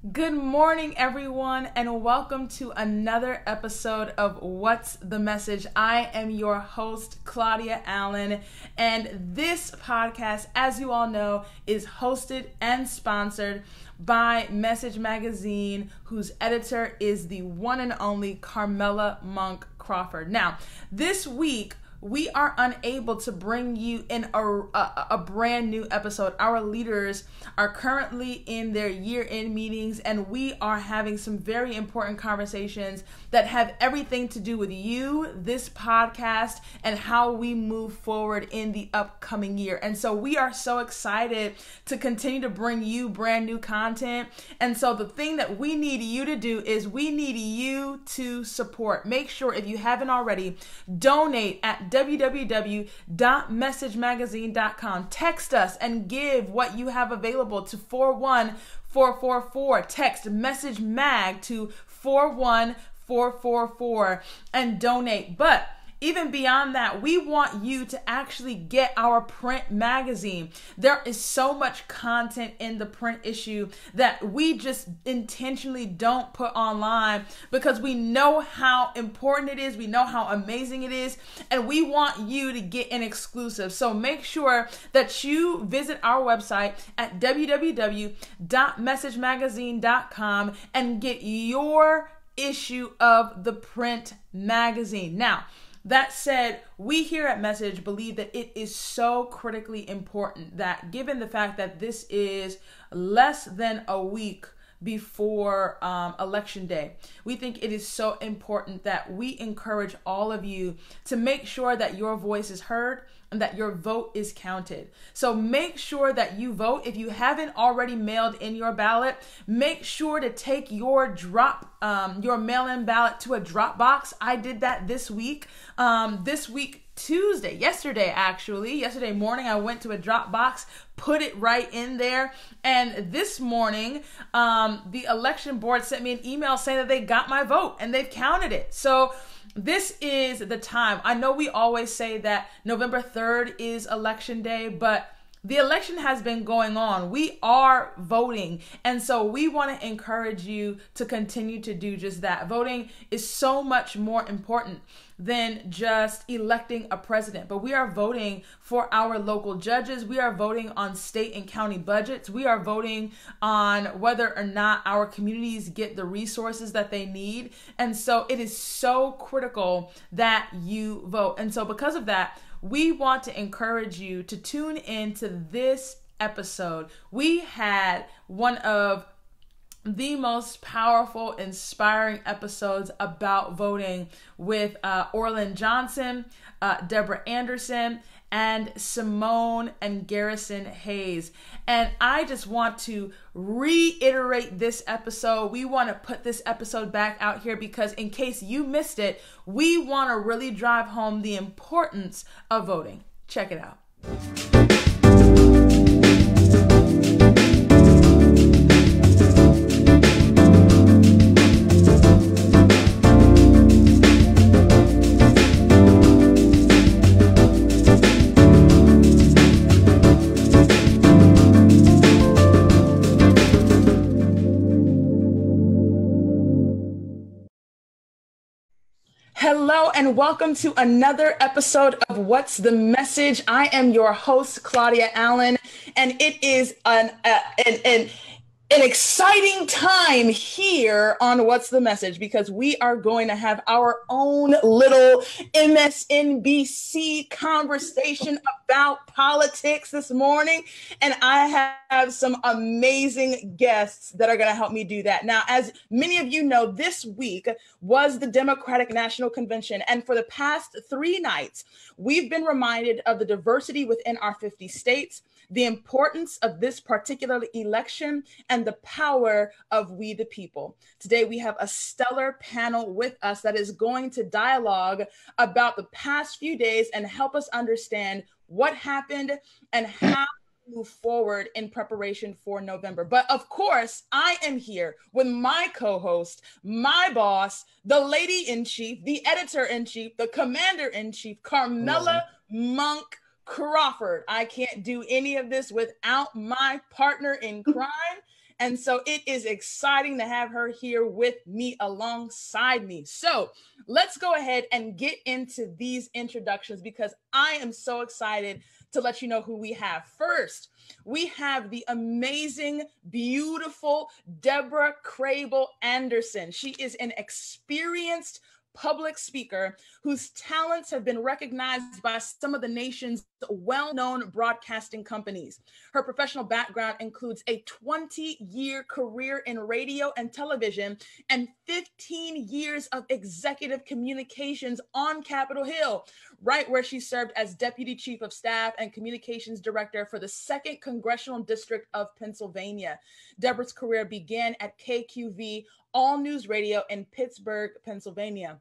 Good morning, everyone, and welcome to another episode of What's the Message. I am your host, Claudia Allen, and this podcast, as you all know, is hosted and sponsored by Message Magazine, whose editor is the one and only Carmela Monk Crawford. Now, this week, we are unable to bring you in a, a, a, brand new episode. Our leaders are currently in their year end meetings, and we are having some very important conversations that have everything to do with you, this podcast, and how we move forward in the upcoming year. And so we are so excited to continue to bring you brand new content. And so the thing that we need you to do is we need you to support. Make sure if you haven't already, donate at www.messagemagazine.com. Text us and give what you have available to 41444. Text message mag to 41444 and donate. But even beyond that, we want you to actually get our print magazine. There is so much content in the print issue that we just intentionally don't put online because we know how important it is, we know how amazing it is, and we want you to get an exclusive. So make sure that you visit our website at www.messagemagazine.com and get your issue of the print magazine. Now, that said, we here at Message believe that it is so critically important that given the fact that this is less than a week before um, election day. We think it is so important that we encourage all of you to make sure that your voice is heard and that your vote is counted. So make sure that you vote. If you haven't already mailed in your ballot, make sure to take your drop, um, your mail-in ballot to a drop box. I did that this week. Um, this week Tuesday, yesterday actually, yesterday morning, I went to a Dropbox, put it right in there, and this morning, um, the election board sent me an email saying that they got my vote and they've counted it. So this is the time. I know we always say that November 3rd is election day, but the election has been going on. We are voting. And so we want to encourage you to continue to do just that. Voting is so much more important than just electing a president, but we are voting for our local judges. We are voting on state and county budgets. We are voting on whether or not our communities get the resources that they need. And so it is so critical that you vote. And so because of that, we want to encourage you to tune in to this episode. We had one of the most powerful, inspiring episodes about voting with uh, Orlan Johnson, uh, Deborah Anderson, and Simone and Garrison Hayes. And I just want to reiterate this episode. We want to put this episode back out here because, in case you missed it, we want to really drive home the importance of voting. Check it out. Hello, and welcome to another episode of What's the Message. I am your host, Claudia Allen, and it is an, uh, an, an an exciting time here on What's the Message because we are going to have our own little MSNBC conversation about politics this morning. And I have some amazing guests that are going to help me do that. Now, as many of you know, this week was the Democratic National Convention. And for the past three nights, we've been reminded of the diversity within our 50 states the importance of this particular election and the power of we the people. Today, we have a stellar panel with us that is going to dialogue about the past few days and help us understand what happened and how to move forward in preparation for November. But of course, I am here with my co host, my boss, the lady in chief, the editor in chief, the commander in chief, Carmela Monk Crawford. I can't do any of this without my partner in crime. And so it is exciting to have her here with me alongside me. So let's go ahead and get into these introductions because I am so excited to let you know who we have. First, we have the amazing, beautiful Deborah Crable Anderson. She is an experienced public speaker whose talents have been recognized by some of the nation's well known broadcasting companies. Her professional background includes a 20 year career in radio and television and 15 years of executive communications on Capitol Hill, right where she served as Deputy Chief of Staff and Communications Director for the 2nd Congressional District of Pennsylvania. Deborah's career began at KQV All News Radio in Pittsburgh, Pennsylvania.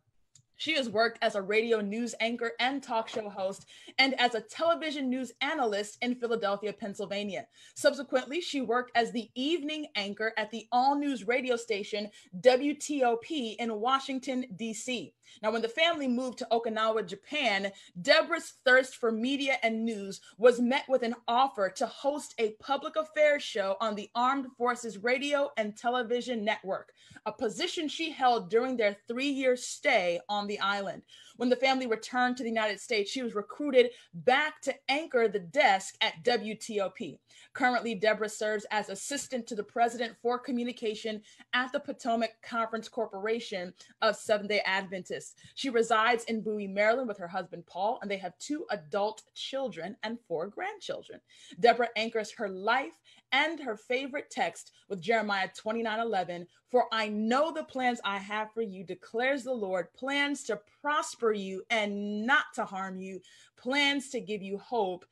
She has worked as a radio news anchor and talk show host and as a television news analyst in Philadelphia, Pennsylvania. Subsequently, she worked as the evening anchor at the all news radio station WTOP in Washington, D.C. Now, when the family moved to Okinawa, Japan, Deborah's thirst for media and news was met with an offer to host a public affairs show on the Armed Forces Radio and Television Network, a position she held during their three year stay on the island. When the family returned to the United States, she was recruited back to anchor the desk at WTOP. Currently, Deborah serves as assistant to the president for communication at the Potomac Conference Corporation of Seventh day Adventists. She resides in Bowie, Maryland with her husband, Paul, and they have two adult children and four grandchildren. Deborah anchors her life and her favorite text with Jeremiah 29 11. For I know the plans I have for you, declares the Lord, plans to prosper you and not to harm you, plans to give you hope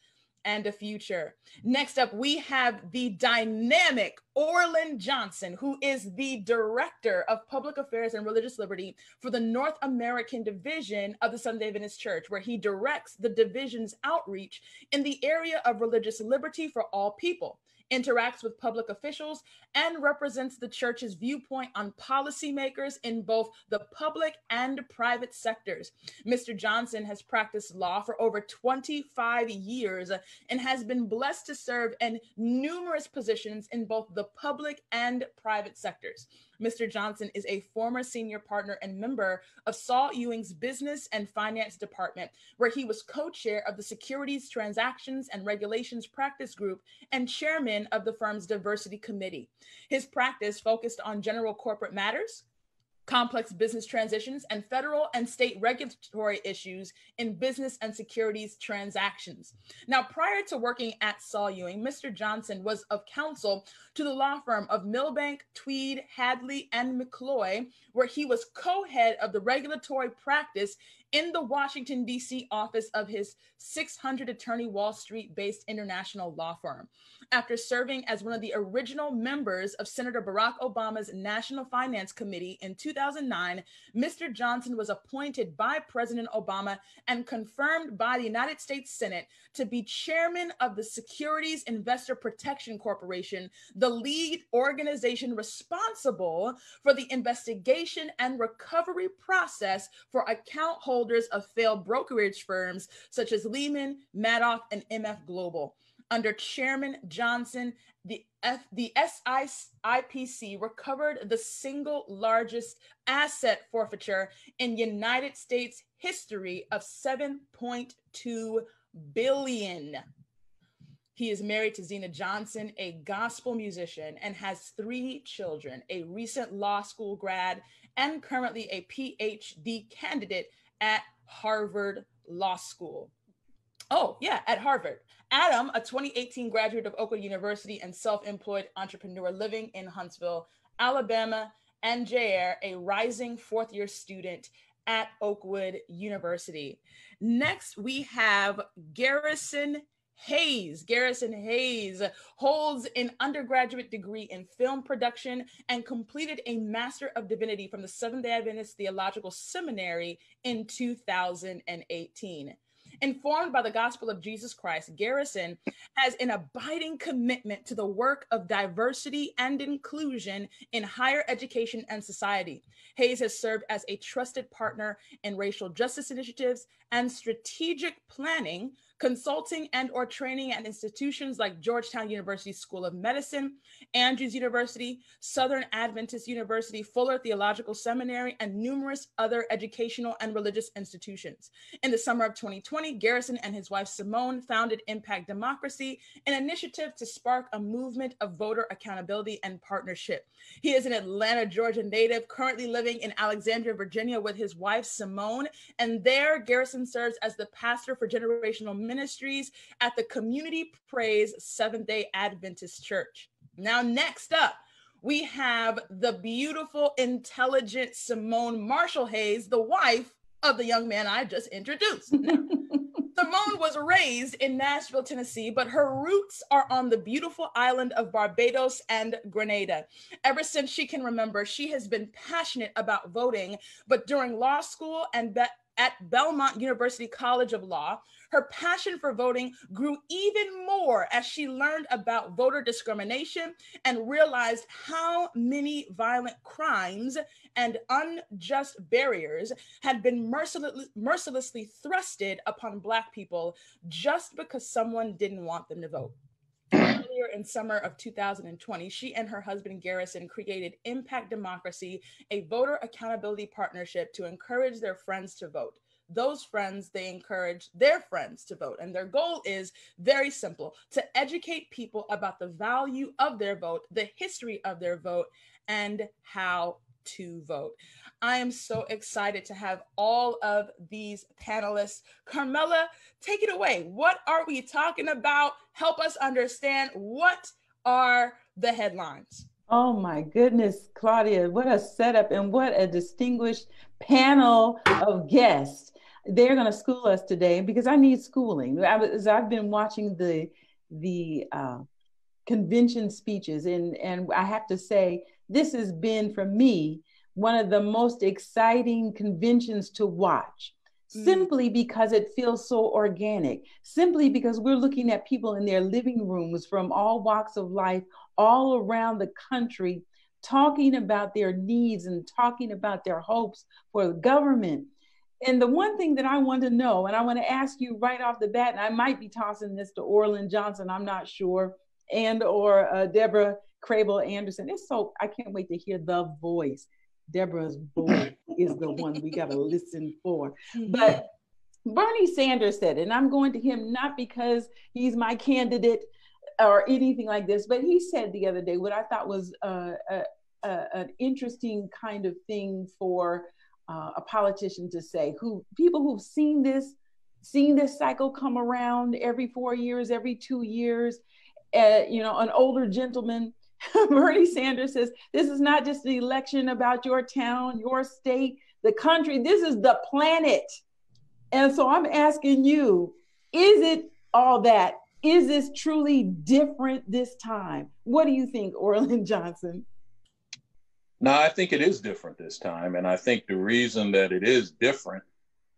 and a future. Next up, we have the dynamic Orlan Johnson, who is the Director of Public Affairs and Religious Liberty for the North American Division of the Seventh day Adventist Church, where he directs the division's outreach in the area of religious liberty for all people interacts with public officials, and represents the church's viewpoint on policymakers in both the public and private sectors. Mr. Johnson has practiced law for over 25 years and has been blessed to serve in numerous positions in both the public and private sectors. Mr. Johnson is a former senior partner and member of Saul Ewing's business and finance department, where he was co chair of the Securities Transactions and Regulations Practice Group and chairman of the firm's diversity committee. His practice focused on general corporate matters, complex business transitions, and federal and state regulatory issues in business and securities transactions. Now, prior to working at Saul Ewing, Mr. Johnson was of counsel to the law firm of Milbank, Tweed, Hadley, and McCloy, where he was co head of the regulatory practice in the Washington, D.C. office of his 600 attorney Wall Street based international law firm. After serving as one of the original members of Senator Barack Obama's National Finance Committee in 2009, Mr. Johnson was appointed by President Obama and confirmed by the United States Senate to be chairman of the Securities Investor Protection Corporation, the lead organization responsible for the investigation and recovery process for account holders of failed brokerage firms such as Lehman, Madoff, and MF Global. Under Chairman Johnson, the F, the SIPC recovered the single largest asset forfeiture in United States history of 7.2 billion. He is married to Zena Johnson, a gospel musician, and has three children, a recent law school grad, and currently a PhD candidate at Harvard Law School. Oh, yeah, at Harvard. Adam, a 2018 graduate of Oakwood University and self employed entrepreneur living in Huntsville, Alabama, and Jair, a rising fourth year student at Oakwood University. Next, we have Garrison Hayes. Garrison Hayes holds an undergraduate degree in film production and completed a Master of Divinity from the Seventh day Adventist Theological Seminary in 2018. Informed by the gospel of Jesus Christ, Garrison has an abiding commitment to the work of diversity and inclusion in higher education and society. Hayes has served as a trusted partner in racial justice initiatives and strategic planning consulting and or training at institutions like Georgetown University School of Medicine, Andrews University, Southern Adventist University, Fuller Theological Seminary, and numerous other educational and religious institutions. In the summer of 2020, Garrison and his wife Simone founded Impact Democracy, an initiative to spark a movement of voter accountability and partnership. He is an Atlanta, Georgia native, currently living in Alexandria, Virginia with his wife Simone, and there Garrison serves as the pastor for generational ministries at the Community Praise Seventh day Adventist Church. Now, next up, we have the beautiful, intelligent Simone Marshall Hayes, the wife of the young man I just introduced. Simone was raised in Nashville, Tennessee, but her roots are on the beautiful island of Barbados and Grenada. Ever since she can remember, she has been passionate about voting, but during law school and be- at Belmont University College of Law, her passion for voting grew even more as she learned about voter discrimination and realized how many violent crimes and unjust barriers had been mercilessly, mercilessly thrusted upon Black people just because someone didn't want them to vote. Earlier in summer of 2020, she and her husband Garrison created Impact Democracy, a voter accountability partnership to encourage their friends to vote those friends, they encourage their friends to vote. And their goal is very simple to educate people about the value of their vote, the history of their vote, and how to vote. I am so excited to have all of these panelists. Carmela, take it away. What are we talking about? Help us understand what are the headlines. Oh my goodness, Claudia, what a setup and what a distinguished panel of guests they're going to school us today because I need schooling. As I've been watching the the uh, convention speeches, and and I have to say this has been for me one of the most exciting conventions to watch. Mm. Simply because it feels so organic, simply because we're looking at people in their living rooms from all walks of life, all around the country, talking about their needs and talking about their hopes for the government and the one thing that I want to know, and I want to ask you right off the bat, and I might be tossing this to Orlan Johnson, I'm not sure, and or uh, Deborah Crable Anderson. It's so I can't wait to hear the voice. Deborah's voice is the one we got to listen for. Mm-hmm. But Bernie Sanders said, and I'm going to him not because he's my candidate or anything like this, but he said the other day what I thought was uh, a, a, an interesting kind of thing for uh, a politician to say who people who've seen this seen this cycle come around every four years every two years uh, you know an older gentleman bernie sanders says this is not just an election about your town your state the country. This is the planet. And so i'm asking you is it all that? Is this truly different this time? What do you think orlan johnson no, I think it is different this time. And I think the reason that it is different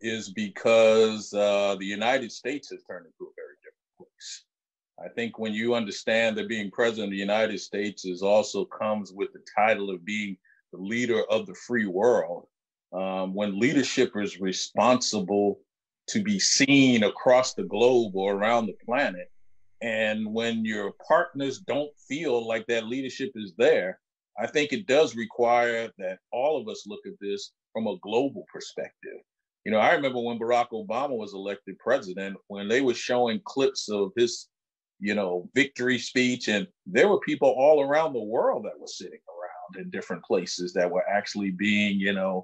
is because uh, the United States has turned into a very different place. I think when you understand that being president of the United States is also comes with the title of being the leader of the free world, um, when leadership is responsible to be seen across the globe or around the planet, and when your partners don't feel like that leadership is there, I think it does require that all of us look at this from a global perspective. You know, I remember when Barack Obama was elected president, when they were showing clips of his, you know, victory speech, and there were people all around the world that were sitting around in different places that were actually being, you know,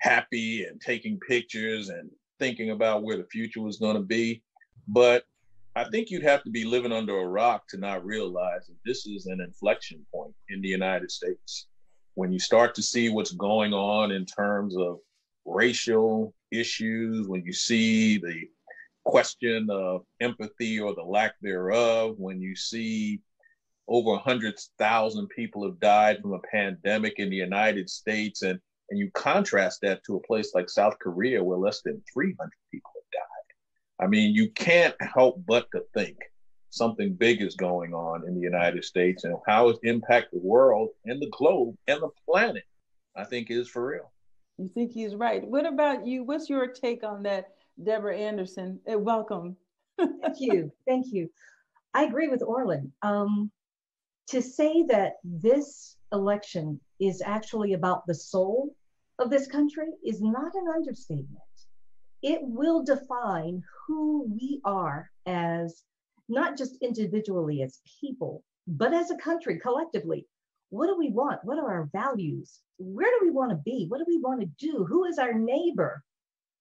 happy and taking pictures and thinking about where the future was going to be. But I think you'd have to be living under a rock to not realize that this is an inflection point in the United States. When you start to see what's going on in terms of racial issues, when you see the question of empathy or the lack thereof, when you see over 100,000 people have died from a pandemic in the United States, and, and you contrast that to a place like South Korea where less than 300 people I mean, you can't help but to think something big is going on in the United States and how it impacts the world and the globe and the planet, I think is for real. You think he's right. What about you? What's your take on that, Deborah Anderson? Uh, welcome. Thank you. Thank you. I agree with Orlan. Um, to say that this election is actually about the soul of this country is not an understatement. It will define who we are as not just individually as people, but as a country collectively. What do we want? What are our values? Where do we want to be? What do we want to do? Who is our neighbor?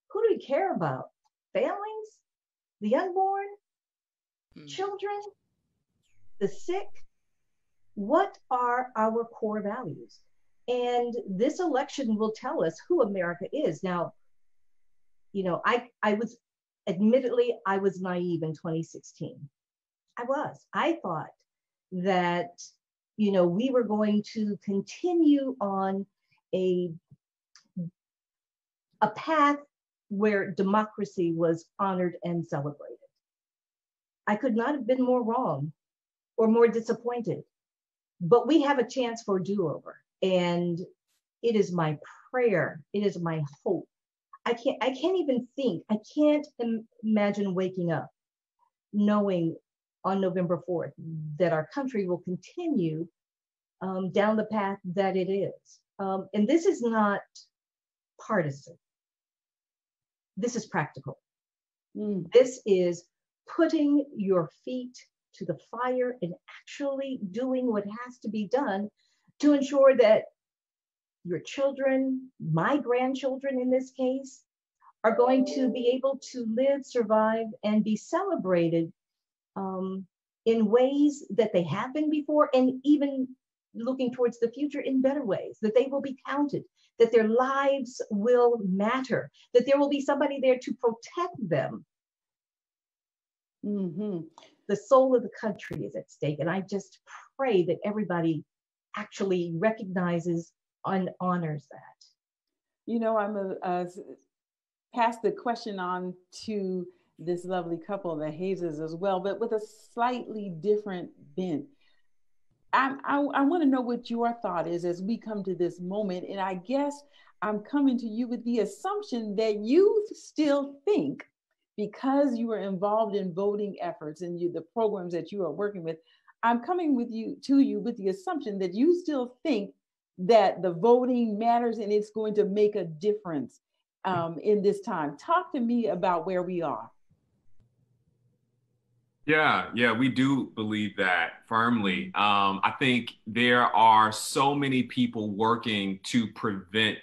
Who do we care about? Families? The unborn? Mm. Children? The sick? What are our core values? And this election will tell us who America is. Now, you know, I, I was admittedly, I was naive in 2016. I was. I thought that, you know, we were going to continue on a, a path where democracy was honored and celebrated. I could not have been more wrong or more disappointed. But we have a chance for do over. And it is my prayer, it is my hope. I can't, I can't even think, I can't imagine waking up knowing on November 4th that our country will continue um, down the path that it is. Um, and this is not partisan. This is practical. Mm. This is putting your feet to the fire and actually doing what has to be done to ensure that your children, my grandchildren in this case, are going to be able to live, survive, and be celebrated um, in ways that they have been before, and even looking towards the future in better ways, that they will be counted, that their lives will matter, that there will be somebody there to protect them. Mm-hmm. The soul of the country is at stake. And I just pray that everybody actually recognizes and honors that. You know, I'm a, a pass the question on to this lovely couple, the Hayeses, as well, but with a slightly different bent. I, I, I want to know what your thought is as we come to this moment. And I guess I'm coming to you with the assumption that you still think, because you are involved in voting efforts and you, the programs that you are working with, I'm coming with you to you with the assumption that you still think that the voting matters and it's going to make a difference um, in this time. Talk to me about where we are. Yeah, yeah, we do believe that firmly. Um, I think there are so many people working to prevent,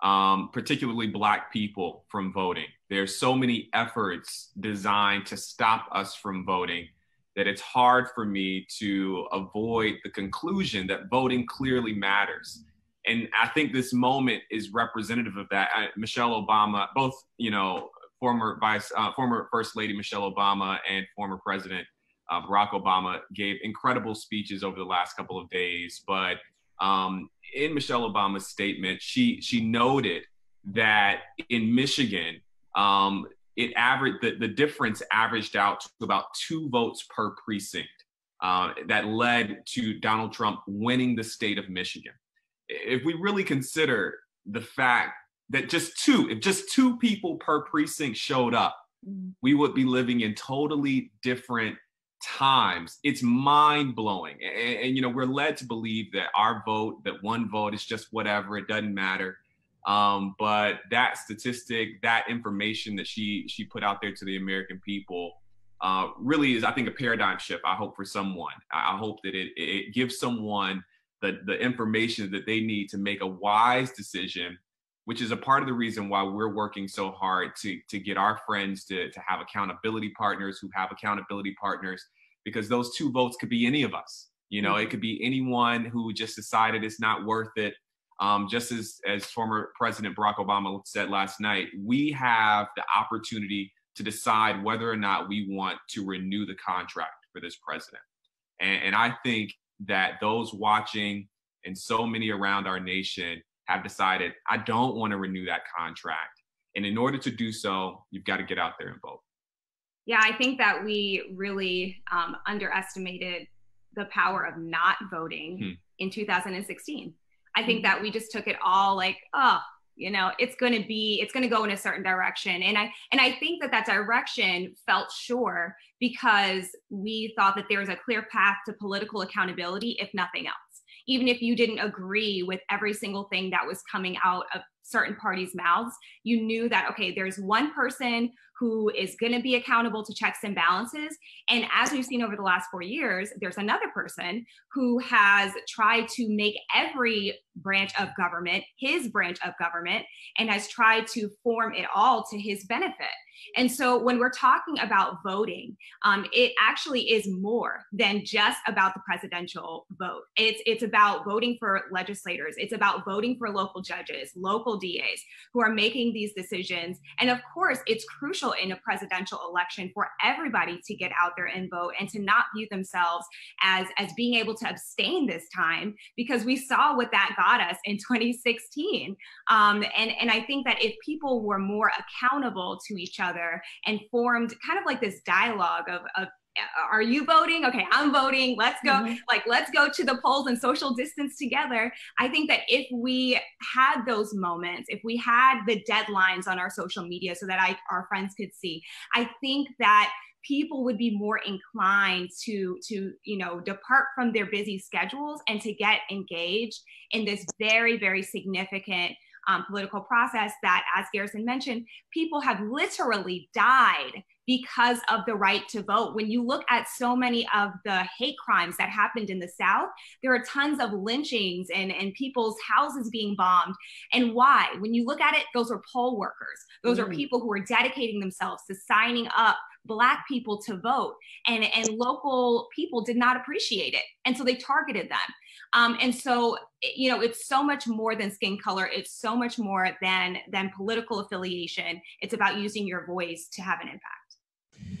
um, particularly Black people, from voting. There's so many efforts designed to stop us from voting that it's hard for me to avoid the conclusion that voting clearly matters. And I think this moment is representative of that. I, Michelle Obama, both, you know, former vice, uh, former First Lady Michelle Obama and former President uh, Barack Obama gave incredible speeches over the last couple of days. But um, in Michelle Obama's statement, she she noted that in Michigan, um, it averaged the, the difference averaged out to about two votes per precinct. Uh, that led to Donald Trump winning the state of Michigan. If we really consider the fact that just two, if just two people per precinct showed up, mm-hmm. we would be living in totally different times. It's mind blowing. And, and, you know, we're led to believe that our vote, that one vote is just whatever, it doesn't matter. Um, but that statistic, that information that she she put out there to the American people, uh, really is, I think, a paradigm shift. I hope for someone. I hope that it it gives someone the the information that they need to make a wise decision which is a part of the reason why we're working so hard to, to get our friends to, to have accountability partners who have accountability partners, because those two votes could be any of us. You know, it mm-hmm. could be anyone who just decided it's not worth it. Um, just as, as former President Barack Obama said last night, we have the opportunity to decide whether or not we want to renew the contract for this president. And, and I think that those watching and so many around our nation have decided, I don't want to renew that contract. And in order to do so, you've got to get out there and vote. Yeah, I think that we really um, underestimated the power of not voting hmm. in 2016. I think that we just took it all like, oh, you know it's going to be it's going to go in a certain direction and i and i think that that direction felt sure because we thought that there was a clear path to political accountability if nothing else even if you didn't agree with every single thing that was coming out of certain parties mouths you knew that okay there's one person who is going to be accountable to checks and balances. And as we've seen over the last four years, there's another person who has tried to make every branch of government his branch of government and has tried to form it all to his benefit. And so when we're talking about voting, um, it actually is more than just about the presidential vote. It's it's about voting for legislators. It's about voting for local judges, local DAs who are making these decisions. And of course, it's crucial in a presidential election for everybody to get out there and vote and to not view themselves as as being able to abstain this time because we saw what that got us in 2016. Um, and and I think that if people were more accountable to each other other and formed kind of like this dialogue of, of are you voting okay i'm voting let's go mm-hmm. like let's go to the polls and social distance together i think that if we had those moments if we had the deadlines on our social media so that I, our friends could see i think that people would be more inclined to to you know depart from their busy schedules and to get engaged in this very very significant um, political process that, as Garrison mentioned, people have literally died because of the right to vote. When you look at so many of the hate crimes that happened in the South, there are tons of lynchings and, and people's houses being bombed. And why? When you look at it, those are poll workers. Those mm. are people who are dedicating themselves to signing up black people to vote. And, and local people did not appreciate it. And so they targeted them. Um, and so, you know, it's so much more than skin color. It's so much more than than political affiliation. It's about using your voice to have an impact.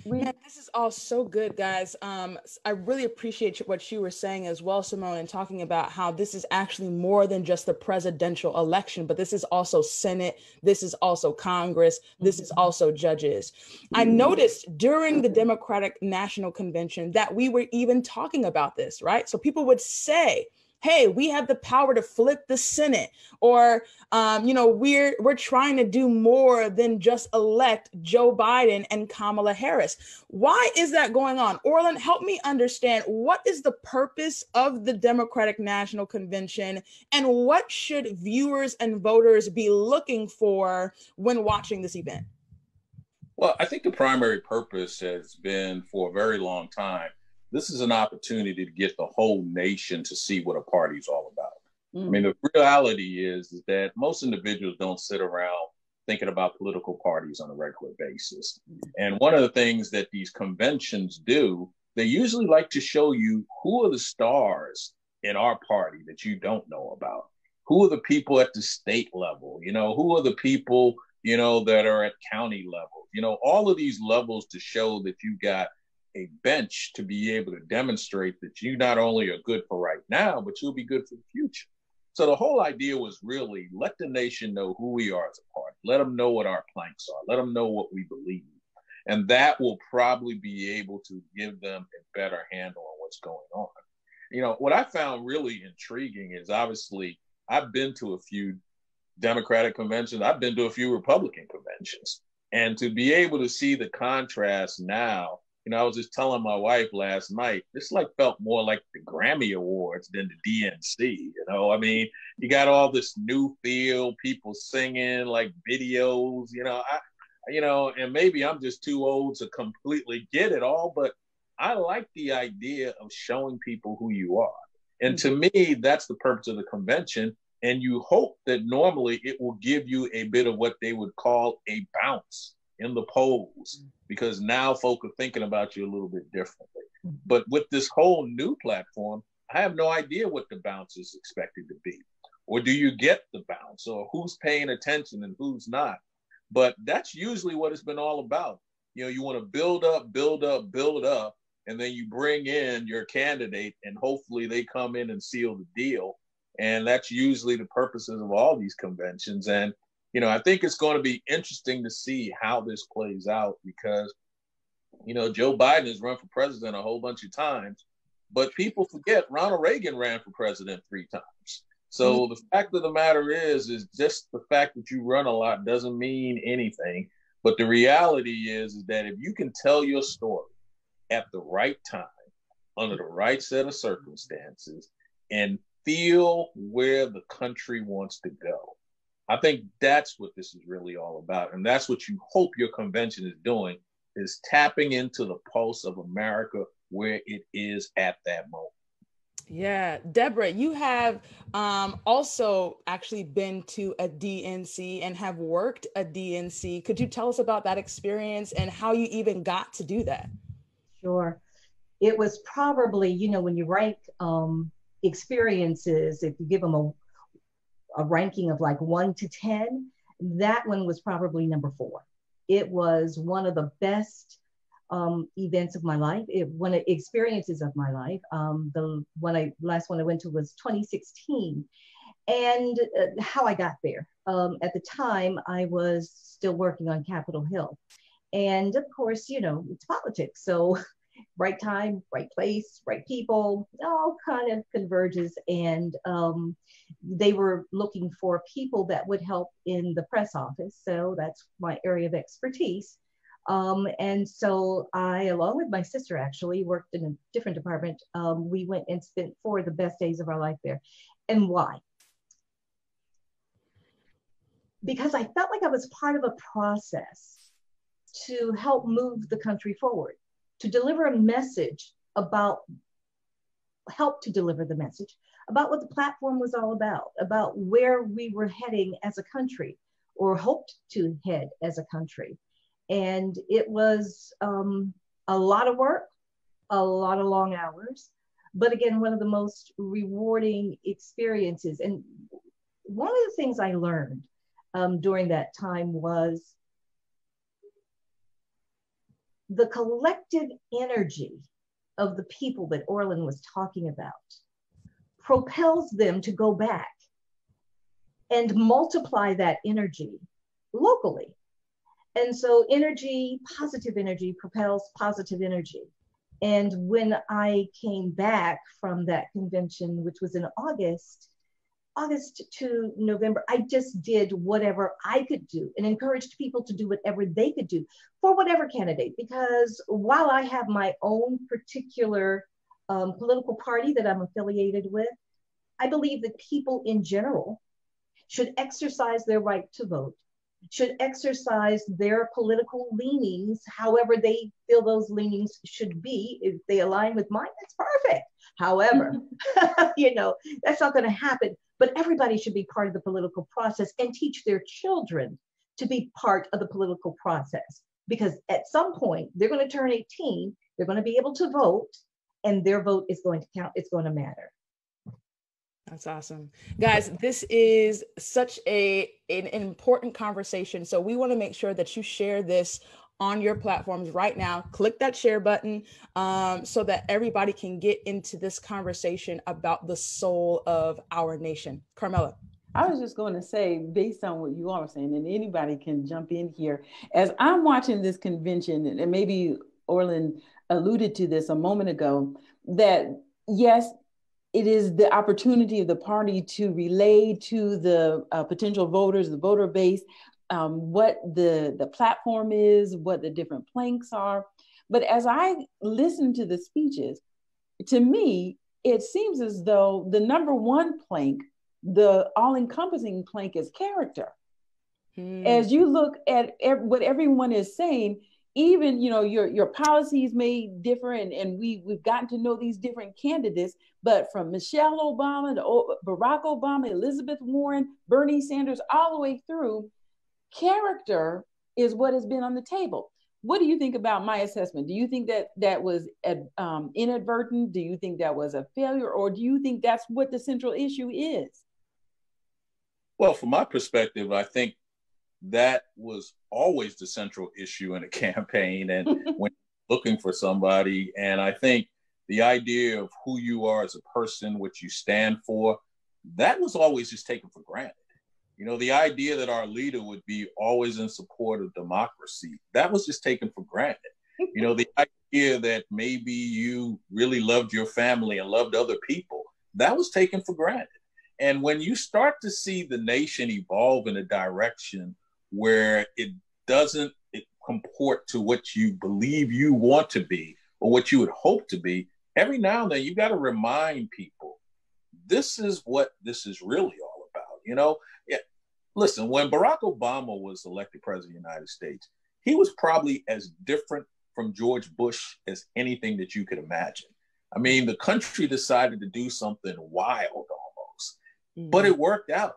Yeah, this is all so good, guys. Um, I really appreciate what you were saying as well, Simone, and talking about how this is actually more than just the presidential election, but this is also Senate, this is also Congress, this is mm-hmm. also judges. I noticed during the Democratic National Convention that we were even talking about this, right? So people would say, hey we have the power to flip the senate or um, you know we're we're trying to do more than just elect joe biden and kamala harris. Why is that going on? Orlan help me understand what is the purpose of the democratic national convention and what should viewers and voters be looking for when watching this event? Well i think the primary purpose has been for a very long time this is an opportunity to get the whole nation to see what a party is all about. Mm. I mean, the reality is, is that most individuals don't sit around thinking about political parties on a regular basis. Mm. And one of the things that these conventions do, they usually like to show you who are the stars in our party that you don't know about. Who are the people at the state level? You know, who are the people, you know, that are at county level? You know, all of these levels to show that you got a bench to be able to demonstrate that you not only are good for right now, but you'll be good for the future. So the whole idea was really let the nation know who we are as a party. Let them know what our planks are. Let them know what we believe. And that will probably be able to give them a better handle on what's going on. You know, what I found really intriguing is obviously I've been to a few Democratic conventions, I've been to a few Republican conventions. And to be able to see the contrast now you know, I was just telling my wife last night, this like felt more like the Grammy Awards than the DNC. You know, I mean, you got all this new feel, people singing like videos. You know, I, you know, and maybe I'm just too old to completely get it all, but I like the idea of showing people who you are. And to mm-hmm. me, that's the purpose of the convention. And you hope that normally it will give you a bit of what they would call a bounce in the polls because now folk are thinking about you a little bit differently. Hmm. But with this whole new platform, I have no idea what the bounce is expected to be. Or do you get the bounce? Or who's paying attention and who's not? But that's usually what it's been all about. You know, you want to build up, build up, build up, and then you bring in your candidate, and hopefully they come in and seal the deal. And that's usually the purposes of all these conventions. And you know, I think it's going to be interesting to see how this plays out because, you know, Joe Biden has run for president a whole bunch of times, but people forget Ronald Reagan ran for president three times. So mm-hmm. the fact of the matter is, is just the fact that you run a lot doesn't mean anything. But the reality is, is that if you can tell your story at the right time, under the right set of circumstances, and feel where the country wants to go, I think that's what this is really all about. And that's what you hope your convention is doing is tapping into the pulse of America where it is at that moment. Yeah, Deborah, you have um, also actually been to a DNC and have worked a DNC. Could you tell us about that experience and how you even got to do that? Sure. It was probably, you know, when you rank um, experiences, if you give them a, a ranking of like one to 10, that one was probably number four. It was one of the best um, events of my life, it, one of experiences of my life. Um, the one I last one I went to was 2016, and uh, how I got there. Um, at the time, I was still working on Capitol Hill, and of course, you know, it's politics, so right time, right place, right people, all kind of converges. And um, they were looking for people that would help in the press office. So that's my area of expertise. Um, and so I, along with my sister, actually worked in a different department. Um, we went and spent four of the best days of our life there. And why? Because I felt like I was part of a process to help move the country forward, to deliver a message about, help to deliver the message about what the platform was all about, about where we were heading as a country or hoped to head as a country and it was um, a lot of work, a lot of long hours, but again, one of the most rewarding experiences. And one of the things I learned um, during that time was the collective energy of the people that Orlan was talking about propels them to go back and multiply that energy locally and so energy, positive energy propels positive energy. And when I came back from that convention, which was in August, August to November, I just did whatever I could do and encouraged people to do whatever they could do for whatever candidate. Because while I have my own particular um, political party that I'm affiliated with, I believe that people in general should exercise their right to vote should exercise their political leanings, however they feel those leanings should be. If they align with mine, that's perfect. However, you know, that's not going to happen. But everybody should be part of the political process and teach their children to be part of the political process. Because at some point, they're going to turn 18, they're going to be able to vote, and their vote is going to count, it's going to matter. That's awesome. Guys, this is such a an, important conversation. So we want to make sure that you share this on your platforms right now. Click that share button um, so that everybody can get into this conversation about the soul of our nation. Carmela. I was just going to say, based on what you all are saying, and anybody can jump in here. As I'm watching this convention, and maybe Orlan alluded to this a moment ago, that yes, it is the opportunity of the party to relay to the uh, potential voters, the voter base, um, what the, the platform is, what the different planks are. But as I listen to the speeches, to me, it seems as though the number one plank, the all encompassing plank, is character. Hmm. As you look at ev- what everyone is saying, even you know your your policies may differ and, and we we've gotten to know these different candidates but from michelle obama to barack obama elizabeth warren bernie sanders all the way through character is what has been on the table. What do you think about my assessment? Do you think that that was um, inadvertent? Do you think that was a failure? Or do you think that's what the central issue is? Well from my perspective i think that was always the central issue in a campaign and when looking for somebody. And I think the idea of who you are as a person, what you stand for, that was always just taken for granted. You know, the idea that our leader would be always in support of democracy, that was just taken for granted. You know, the idea that maybe you really loved your family and loved other people, that was taken for granted. And when you start to see the nation evolve in a direction where it doesn't comport to what you believe you want to be or what you would hope to be, every now and then you've got to remind people this is what this is really. You know, yeah, listen, when Barack Obama was elected president of the United States, he was probably as different from George Bush as anything that you could imagine. I mean, the country decided to do something wild almost, mm-hmm. but it worked out.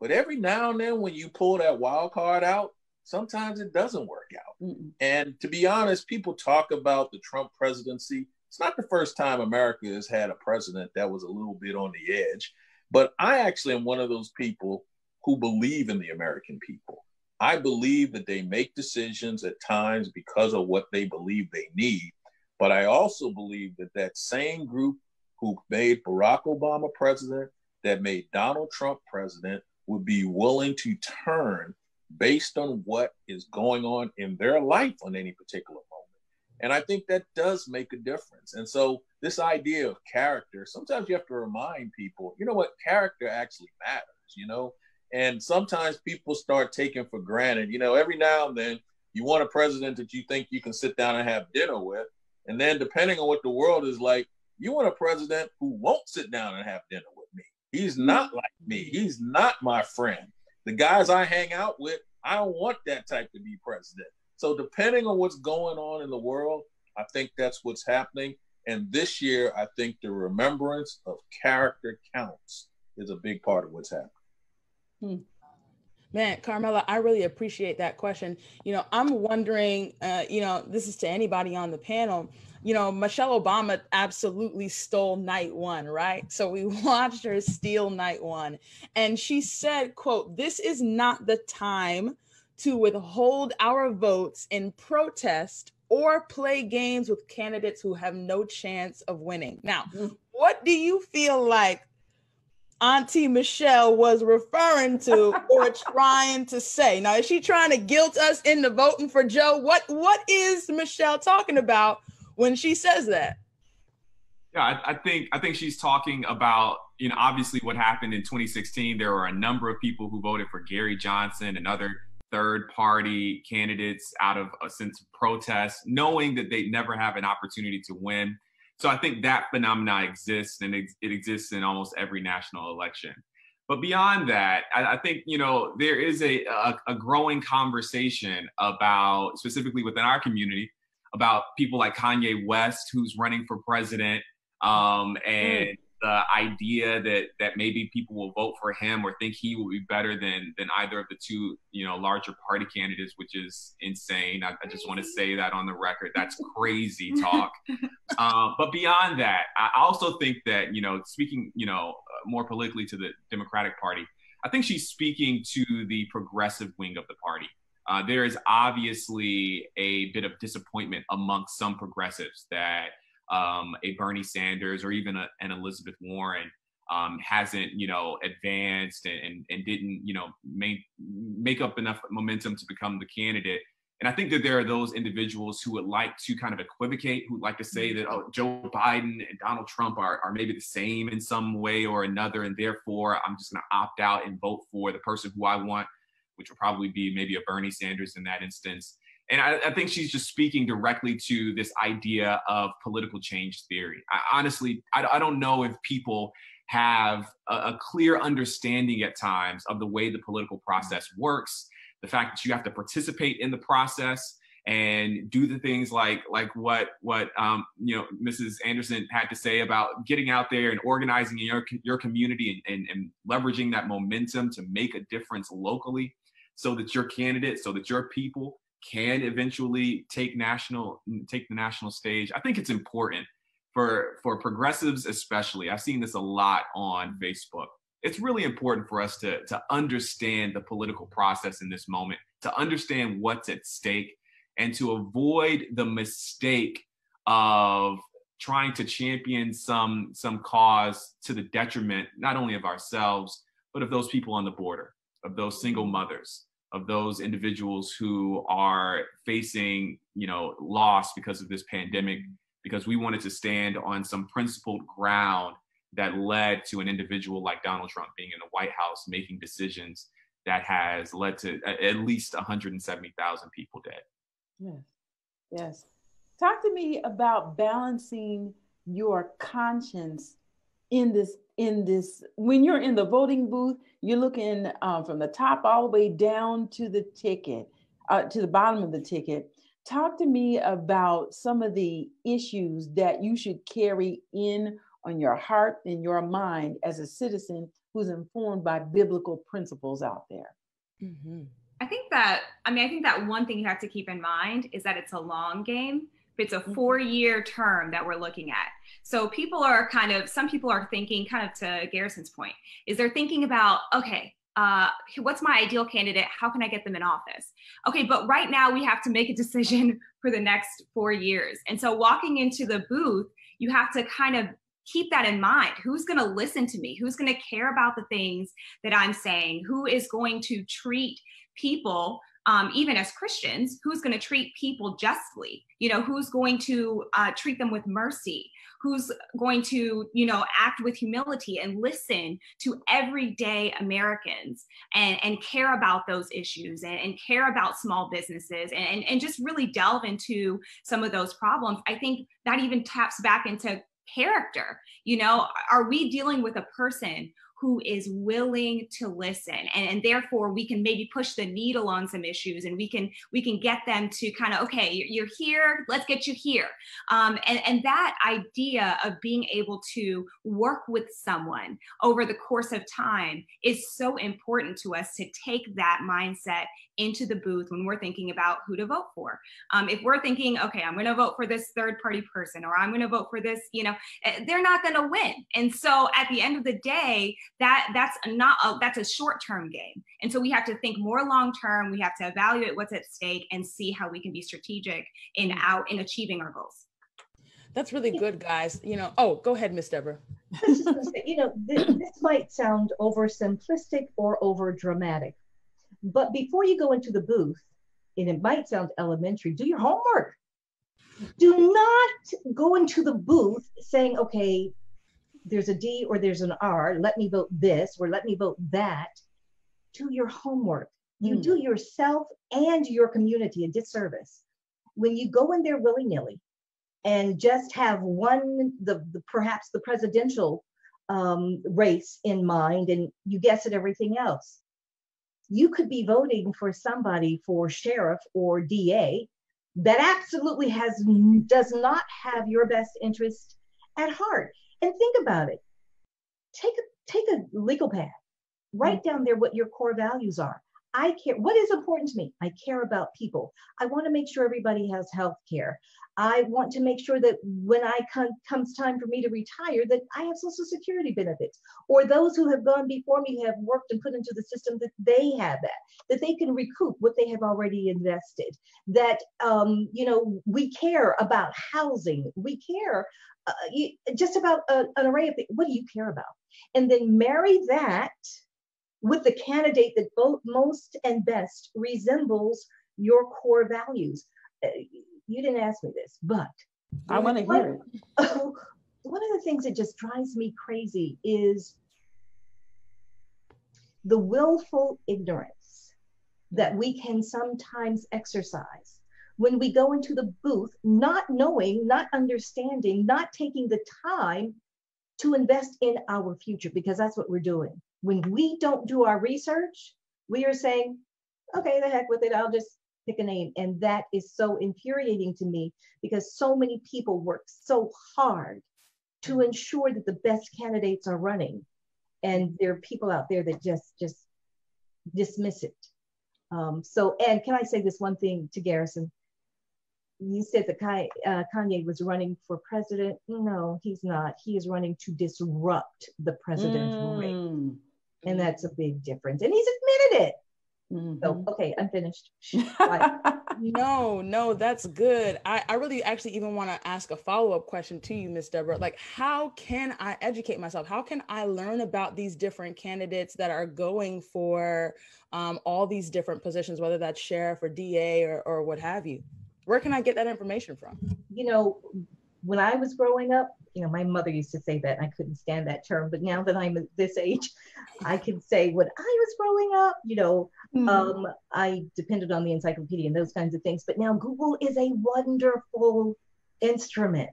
But every now and then, when you pull that wild card out, sometimes it doesn't work out. Mm-hmm. And to be honest, people talk about the Trump presidency. It's not the first time America has had a president that was a little bit on the edge. But I actually am one of those people who believe in the American people. I believe that they make decisions at times because of what they believe they need. But I also believe that that same group who made Barack Obama president, that made Donald Trump president, would be willing to turn based on what is going on in their life on any particular moment. And I think that does make a difference. And so, this idea of character, sometimes you have to remind people, you know what, character actually matters, you know? And sometimes people start taking for granted, you know, every now and then you want a president that you think you can sit down and have dinner with. And then, depending on what the world is like, you want a president who won't sit down and have dinner with me. He's hmm. not like me. He's not my friend. The guys I hang out with, I don't want that type to be president. So, depending on what's going on in the world, I think that's what's happening. And this year, I think the remembrance of character counts is a big part of what's happening. Hmm. Man, Carmela, I really appreciate that question. You know, I'm wondering, uh, you know, this is to anybody on the panel. You know, Michelle Obama absolutely stole night one, right? So we watched her steal night one. And she said, quote, this is not the time to withhold our votes in protest or play games with candidates who have no chance of winning. Now, mm. what do you feel like Auntie Michelle was referring to or trying to say. Now, is she trying to guilt us into voting for Joe? What what is Michelle talking about when she says that? Yeah, I, I think I think she's talking about you know obviously what happened in 2016. There were a number of people who voted for Gary Johnson and other third party candidates out of a sense of protest, knowing that they'd never have an opportunity to win. So I think that phenomena exists and it, it exists in almost every national election. But beyond that, I, I think you know there is a, a, a growing conversation about specifically within our community about people like Kanye West, who's running for president, um, and the idea that that maybe people will vote for him or think he will be better than than either of the two you know larger party candidates which is insane. I, I just want to say that on the record. That's crazy talk. Um, but beyond that i also think that you know speaking you know uh, more politically to the democratic party i think she's speaking to the progressive wing of the party. Uh, there is obviously a bit of disappointment amongst some progressives that um, a Bernie Sanders or even a, an Elizabeth Warren um, hasn't, you know, advanced and, and, and didn't, you know, make, make up enough momentum to become the candidate. And I think that there are those individuals who would like to kind of equivocate, who would like to say that oh, Joe Biden and Donald Trump are, are maybe the same in some way or another. And therefore, I'm just going to opt out and vote for the person who I want, which will probably be maybe a Bernie Sanders in that instance. And I, I, think she's just speaking directly to this idea of political change theory. I, honestly, I, I, don't know if people have a, a clear understanding at times of the way the political process works, the fact that you have to participate in the process and do the things like like what what um, you know Mrs. Anderson had to say about getting out there and organizing your your community and, and, and leveraging that momentum to make a difference locally, so that your candidate, so that your people can eventually take national take the national stage. I think it's important for for progressives especially. I've seen this a lot on Facebook. It's really important for us to to understand the political process in this moment, to understand what's at stake and to avoid the mistake of trying to champion some some cause to the detriment not only of ourselves but of those people on the border, of those single mothers, of those individuals who are facing, you know, loss because of this pandemic, because we wanted to stand on some principled ground that led to an individual like Donald Trump being in the White House making decisions that has led to at least 170,000 people dead. Yes. Yes. Talk to me about balancing your conscience in this in this when you're in the voting booth you're looking um, from the top all the way down to the ticket uh, to the bottom of the ticket. Talk to me about some of the issues that you should carry in on your heart and your mind as a citizen who's informed by biblical principles out there. Mm-hmm. i think that i mean i think that one thing you have to keep in mind is that it's a long game it's a mm-hmm. four year term that we're looking at. So people are kind of, some people are thinking, kind of to Garrison's point, is they're thinking about, okay, uh, what's my ideal candidate? How can I get them in office? Okay, but right now we have to make a decision for the next four years. And so walking into the booth, you have to kind of keep that in mind. Who's going to listen to me? Who's going to care about the things that I'm saying? Who is going to treat people um, even as Christians, who's going to treat people justly? You know, who's going to uh, treat them with mercy? Who's going to, you know, act with humility and listen to everyday Americans and, and care about those issues and, and care about small businesses and, and, and just really delve into some of those problems? I think that even taps back into character. You know, are we dealing with a person who is willing to listen. And, and therefore we can maybe push the needle on some issues and we can we can get them to kind of okay you're, here let's get you here. Um, and, and that idea of being able to work with someone over the course of time is so important to us to take that mindset into the booth when we're thinking about who to vote for. Um, if we're thinking, okay, I'm going to vote for this third party person or I'm going to vote for this, you know, eh, they're not going to win. And so at the end of the day, that that's not a, that's a short term game. And so we have to think more long term. We have to evaluate what's at stake and see how we can be strategic in out in achieving our goals. That's really good, guys. You know, oh, go ahead, Miss Deborah. Say, you know, this, this might sound oversimplistic or over dramatic, but before you go into the booth, and it might sound elementary, do your homework. Do not go into the booth saying, okay, there's a D or there's an R, let me vote this or let me vote that. Do your homework. You mm. do yourself and your community a disservice. When you go in there willy nilly and just have one, the, the perhaps the presidential um, race in mind, and you guess at everything else you could be voting for somebody for sheriff or DA that absolutely has does not have your best interest at heart. And think about it. Take a take a legal pad. Write mm. down there what your core values are. I care. What is important to me? I care about people. I want to make sure everybody has health care. I want to make sure that when I come, comes time for me to retire, that I have Social Security benefits, or those who have gone before me have worked and put into the system that they have that, that they can recoup what they have already invested. That um, you know we care about housing, we care uh, just about a, an array of things. What do you care about? And then marry that with the candidate that both most and best resembles your core values. Uh, you didn't ask me this, but I want to hear it. one of the things that just drives me crazy is the willful ignorance that we can sometimes exercise when we go into the booth, not knowing, not understanding, not taking the time to invest in our future, because that's what we're doing. When we don't do our research, we are saying, okay, the heck with it, I'll just pick a name. And that is so infuriating to me because so many people work so hard to ensure that the best candidates are running. And there are people out there that just just dismiss it. Um, so, and can I say this one thing to Garrison? You said that uh, Kanye was running for president. No, he's not. He is running to disrupt the presidential mm. race. And that's a big difference. And he's admitted it. Mm-hmm. So, okay, I'm finished. no, no, that's good. I, I really actually even want to ask a follow up question to you, Miss Deborah. Like, how can I educate myself? How can I learn about these different candidates that are going for um, all these different positions, whether that's sheriff or DA or, or what have you? Where can I get that information from? You know, when I was growing up, you know, my mother used to say that I couldn't stand that term, but now that I'm at this age, I can say when I was growing up, you know, mm-hmm. um, I depended on the encyclopedia and those kinds of things. But now Google is a wonderful instrument.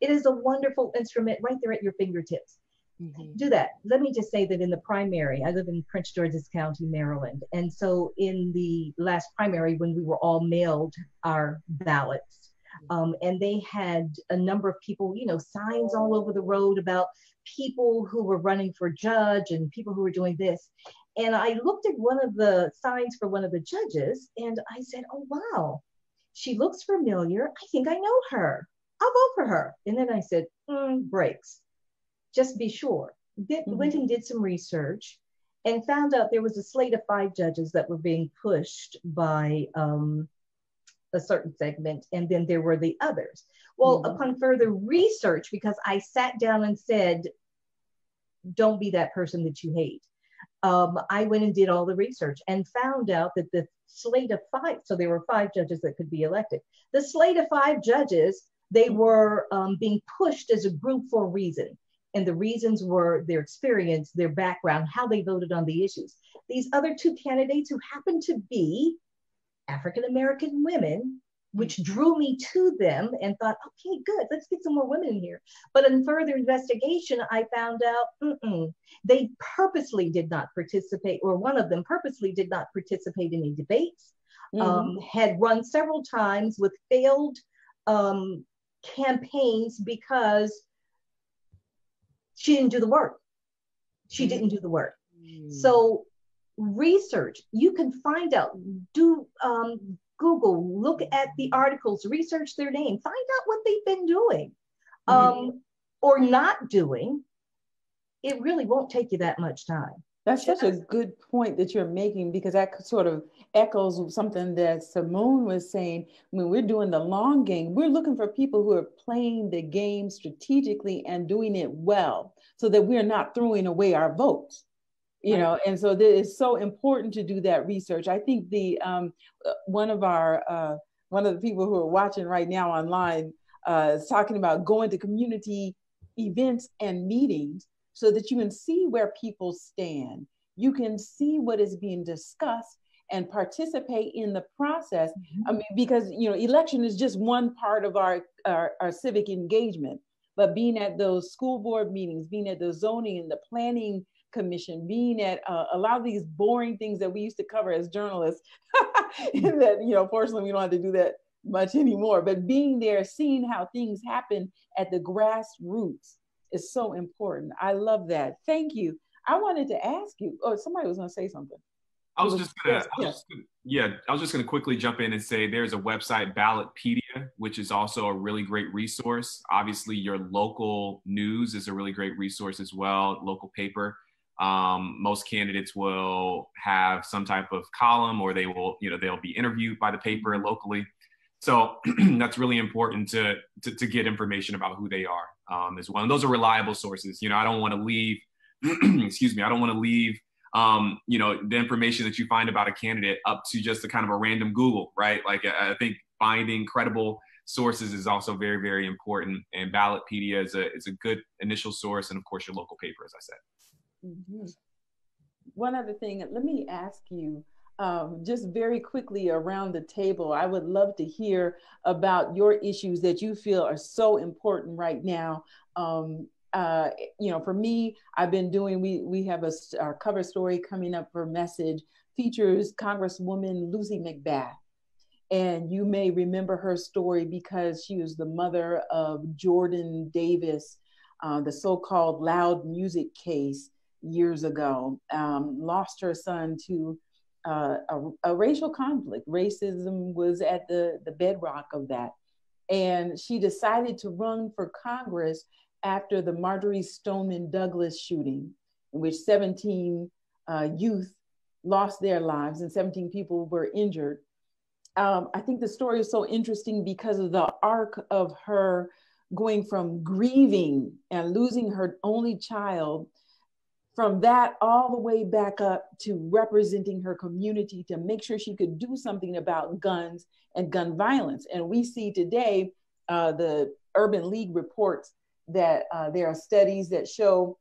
It is a wonderful instrument right there at your fingertips. Mm-hmm. Do that. Let me just say that in the primary, I live in Prince George's County, Maryland. And so in the last primary, when we were all mailed our ballots, um, and they had a number of people, you know, signs all over the road about people who were running for judge and people who were doing this. And I looked at one of the signs for one of the judges and I said, oh, wow, she looks familiar. I think I know her. I'll vote for her. And then I said, mm, breaks. Just be sure. Did, mm-hmm. Went and did some research and found out there was a slate of five judges that were being pushed by um, a certain segment, and then there were the others. Well, mm-hmm. upon further research, because I sat down and said, don't be that person that you hate. Um, I went and did all the research and found out that the slate of five, so there were five judges that could be elected. The slate of five judges, they mm-hmm. were um, being pushed as a group for a reason. And the reasons were their experience, their background, how they voted on the issues. These other two candidates who happened to be African American women, which mm. drew me to them and thought, okay, good, let's get some more women in here. But in further investigation, I found out they purposely did not participate, or one of them purposely did not participate in any debates, mm-hmm. um, had run several times with failed um, campaigns because she didn't do the work. She mm-hmm. didn't do the work. Mm-hmm. So research. You can find out, do um, Google, look at the articles, research their name, find out what they've been doing um, mm-hmm. or not doing. It really won't take you that much time. That's such a good point that you're making because that sort of echoes something that Simone was saying. When we're doing the long game, we're looking for people who are playing the game strategically and doing it well so that we're not throwing away our votes you know and so it's so important to do that research. I think the um, uh, one of our uh, one of the people who are watching right now online uh, is talking about going to community events and meetings so that you can see where people stand. You can see what is being discussed and participate in the process. Mm-hmm. i mean because you know election is just one part of our, our, our civic engagement but being at those school board meetings being at the zoning and the planning commission, being at uh, a lot of these boring things that we used to cover as journalists, and that, you know, fortunately we don't have to do that much anymore, but being there, seeing how things happen at the grassroots is so important. I love that. Thank you. I wanted to ask you, oh, somebody was going to say something. I was, just gonna, I was just gonna, yeah, I was just gonna quickly jump in and say there's a website, Ballotpedia, which is also a really great resource. Obviously, your local news is a really great resource as well, local paper. Um, most candidates will have some type of column or they will, you know, they'll be interviewed by the paper locally. So that's really important to, to, to, get information about who they are um, as well. And those are reliable sources. You know, I don't want to leave, excuse me, I don't want to leave, um, you know, the information that you find about a candidate up to just a kind of a random Google, right? Like I think finding credible sources is also very, very important. And Ballotpedia is a, is a good initial source. And of course, your local paper, as I said. Mm-hmm. One other thing, let me ask you um, just very quickly around the table. I would love to hear about your issues that you feel are so important right now. Um, uh, you know, for me, I've been doing. We we have a our cover story coming up for Message features Congresswoman Lucy McBath, and you may remember her story because she was the mother of Jordan Davis, uh, the so-called loud music case years ago, um, lost her son to uh, a, a, racial conflict. Racism was at the, the bedrock of that. And she decided to run for Congress after the Marjory Stoneman Douglas shooting, in which 17 uh, youth lost their lives and 17 people were injured. Um, I think the story is so interesting because of the arc of her going from grieving and losing her only child from that all the way back up to representing her community to make sure she could do something about guns and gun violence. And we see today uh, the Urban League reports that uh, there are studies that show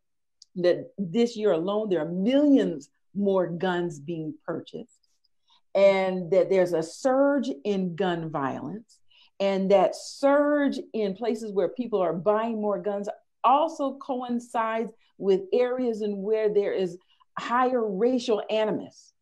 that this year alone there are millions more guns being purchased, and that there's a surge in gun violence, and that surge in places where people are buying more guns also coincides with areas in where there is higher racial animus.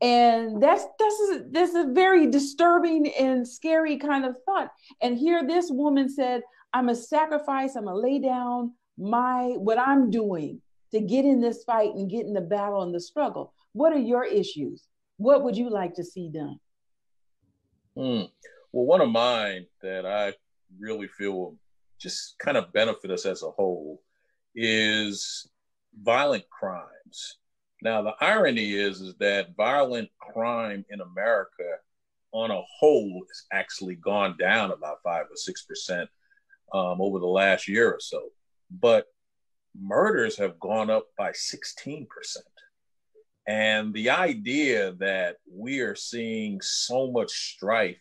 And that's that's a, that's a very disturbing and scary kind of thought. And here this woman said i'm a sacrifice i'm a lay down my what i'm doing to get in this fight and get in the battle and the struggle. What are your issues? What would you like to see done? Hmm. well one of mine that i really feel will just kind of benefit us as a whole is violent crimes now, the irony is, is that violent crime in America on a whole has actually gone down about five or six percent um, over the last year or so. But murders have gone up by 16%. And the idea that we are seeing so much strife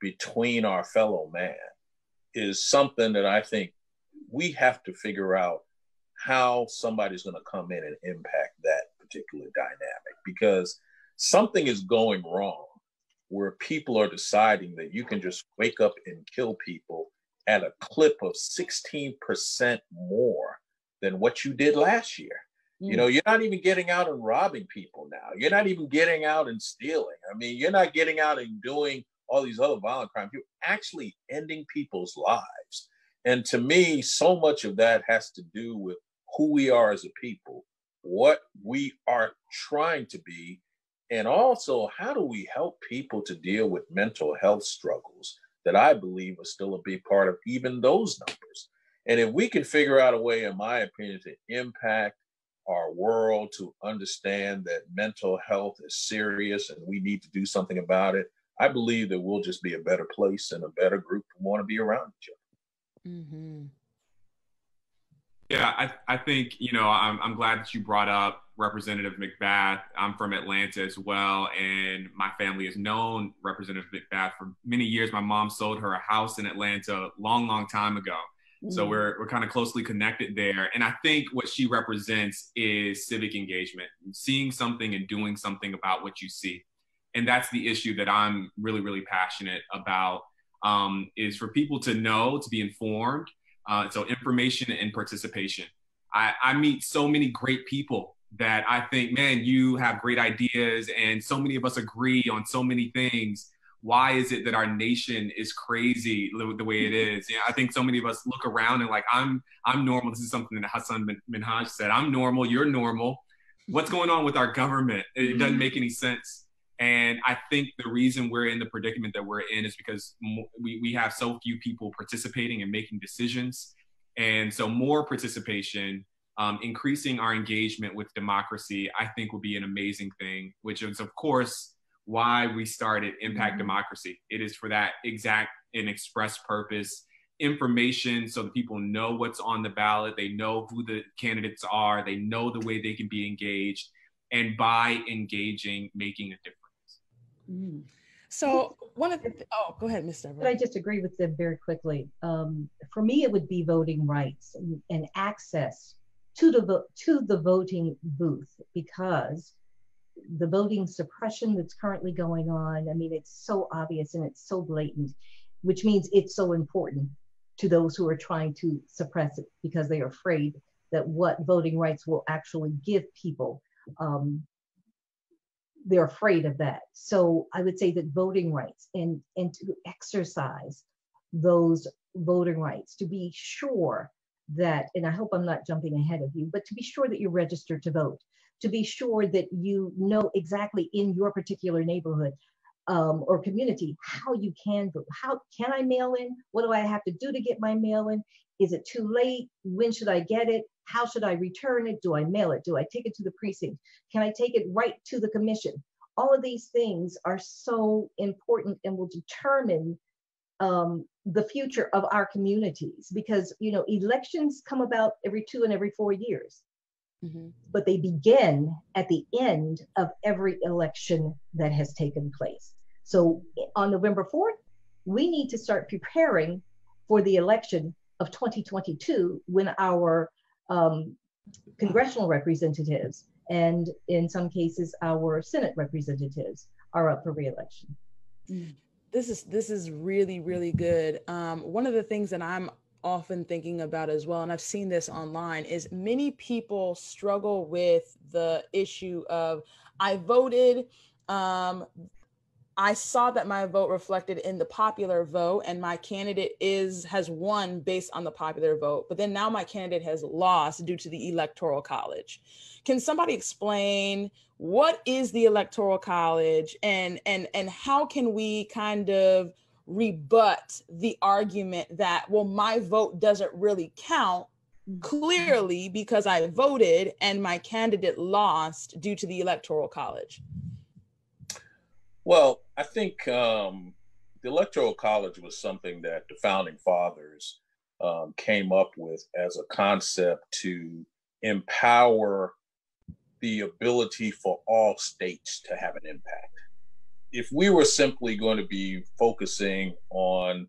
between our fellow man is something that I think we have to figure out how somebody's going to come in and impact that particular dynamic because something is going wrong where people are deciding that you can just wake up and kill people at a clip of 16% more than what you did last year. Mm. You know, you're not even getting out and robbing people now. You're not even getting out and stealing. I mean, you're not getting out and doing all these other violent crimes. You're actually ending people's lives. And to me, so much of that has to do with who we are as a people what we are trying to be, and also how do we help people to deal with mental health struggles that I believe are still a big part of even those numbers. And if we can figure out a way, in my opinion, to impact our world to understand that mental health is serious and we need to do something about it, I believe that we'll just be a better place and a better group to want to be around each other. Mm-hmm. Yeah, I, I think, you know, I'm, I'm glad that you brought up Representative McBath. I'm from Atlanta as well, and my family has known Representative McBath for many years. My mom sold her a house in Atlanta a long, long time ago. Mm-hmm. So we're, we're kind of closely connected there. And I think what she represents is civic engagement, seeing something and doing something about what you see. And that's the issue that I'm really, really passionate about um, is for people to know, to be informed, uh, so information and participation. I, I meet so many great people that I think, man, you have great ideas, and so many of us agree on so many things. Why is it that our nation is crazy the way it is? Yeah, I think so many of us look around and like, I'm I'm normal. This is something that Hasan Minhaj said. I'm normal. You're normal. What's going on with our government? It doesn't make any sense. And I think the reason we're in the predicament that we're in is because we, we have so few people participating and making decisions. And so, more participation, um, increasing our engagement with democracy, I think will be an amazing thing, which is, of course, why we started Impact mm-hmm. Democracy. It is for that exact and express purpose information so that people know what's on the ballot, they know who the candidates are, they know the way they can be engaged, and by engaging, making a difference. Mm. So one of the oh, go ahead, Mr. But I just agree with them very quickly. Um, for me, it would be voting rights and, and access to the to the voting booth because the voting suppression that's currently going on. I mean, it's so obvious and it's so blatant, which means it's so important to those who are trying to suppress it because they are afraid that what voting rights will actually give people um, they're afraid of that. So I would say that voting rights and, and to exercise those voting rights, to be sure that, and I hope I'm not jumping ahead of you, but to be sure that you're registered to vote, to be sure that you know exactly in your particular neighborhood um, or community how you can vote. How can I mail in? What do I have to do to get my mail in? Is it too late? When should I get it? How should I return it? Do I mail it? Do I take it to the precinct? Can I take it right to the commission? All of these things are so important and will determine um, the future of our communities because you know elections come about every two and every four years mm-hmm. but they begin at the end of every election that has taken place so on november 4th we need to start preparing for the election of 2022 when our um, congressional representatives and in some cases our Senate representatives are up for reelection. This is this is really really good. Um, one of the things that I'm often thinking about as well, and I've seen this online, is many people struggle with the issue of I voted. Um, I saw that my vote reflected in the popular vote and my candidate is has won based on the popular vote, but then now my candidate has lost due to the electoral college. Can somebody explain what is the electoral college and and and how can we kind of rebut the argument that well my vote doesn't really count mm-hmm. clearly because I voted and my candidate lost due to the electoral college? Well, I think um, the Electoral College was something that the founding fathers um, came up with as a concept to empower the ability for all states to have an impact. If we were simply going to be focusing on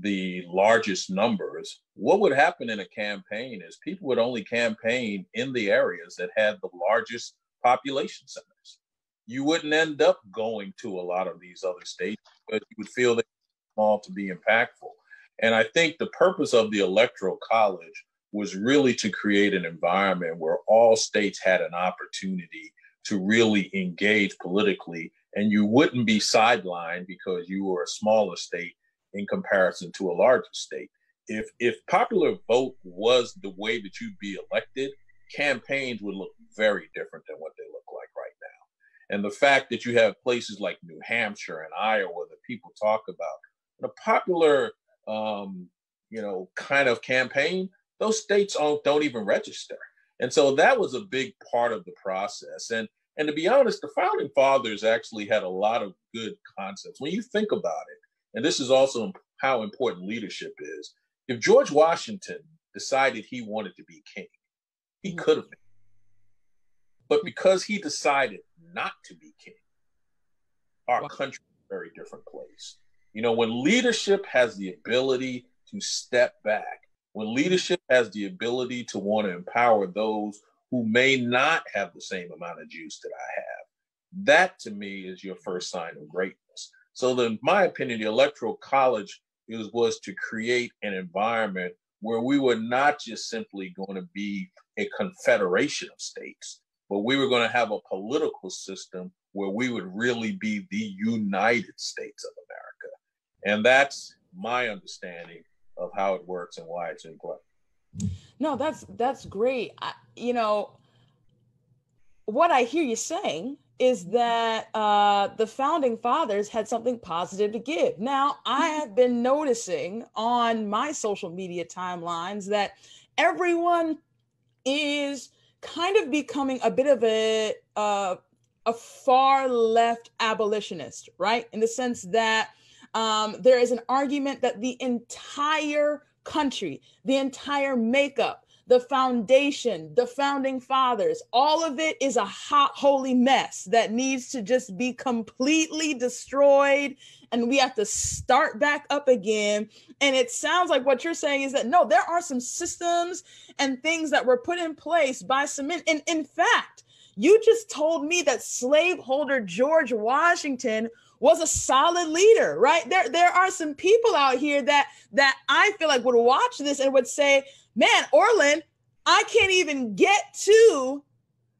the largest numbers, what would happen in a campaign is people would only campaign in the areas that had the largest population centers you wouldn't end up going to a lot of these other states because you would feel that small to be impactful. And I think the purpose of the electoral college was really to create an environment where all states had an opportunity to really engage politically and you wouldn't be sidelined because you were a smaller state in comparison to a larger state. If if popular vote was the way that you'd be elected, campaigns would look very different than what they look like right now. And the fact that you have places like New Hampshire and Iowa that people talk about, the popular, um, you know, kind of campaign, those states don't, don't even register. And so that was a big part of the process. And and to be honest, the founding fathers actually had a lot of good concepts. When you think about it, and this is also how important leadership is. If George Washington decided he wanted to be king, he mm-hmm. could have been. But because he decided not to be king, our wow. country is a very different place. You know, when leadership has the ability to step back, when leadership has the ability to want to empower those who may not have the same amount of juice that I have, that to me is your first sign of greatness. So, in my opinion, the Electoral College is, was to create an environment where we were not just simply going to be a confederation of states, but we were going to have a political system where we would really be the United States of America. And that's my understanding of how it works and why it's in play. No, that's that's great. I, you know, what I hear you saying is that uh, the founding fathers had something positive to give. Now, I have been noticing on my social media timelines that everyone is kind of becoming a bit of a uh, a far left abolitionist, right? In the sense that um, there is an argument that the entire country, the entire makeup, the foundation, the founding fathers, all of it is a hot, holy mess that needs to just be completely destroyed. And we have to start back up again. And it sounds like what you're saying is that no, there are some systems and things that were put in place by some men. And in fact, you just told me that slaveholder George Washington was a solid leader, right? There, there are some people out here that that I feel like would watch this and would say, man, Orlan, I can't even get to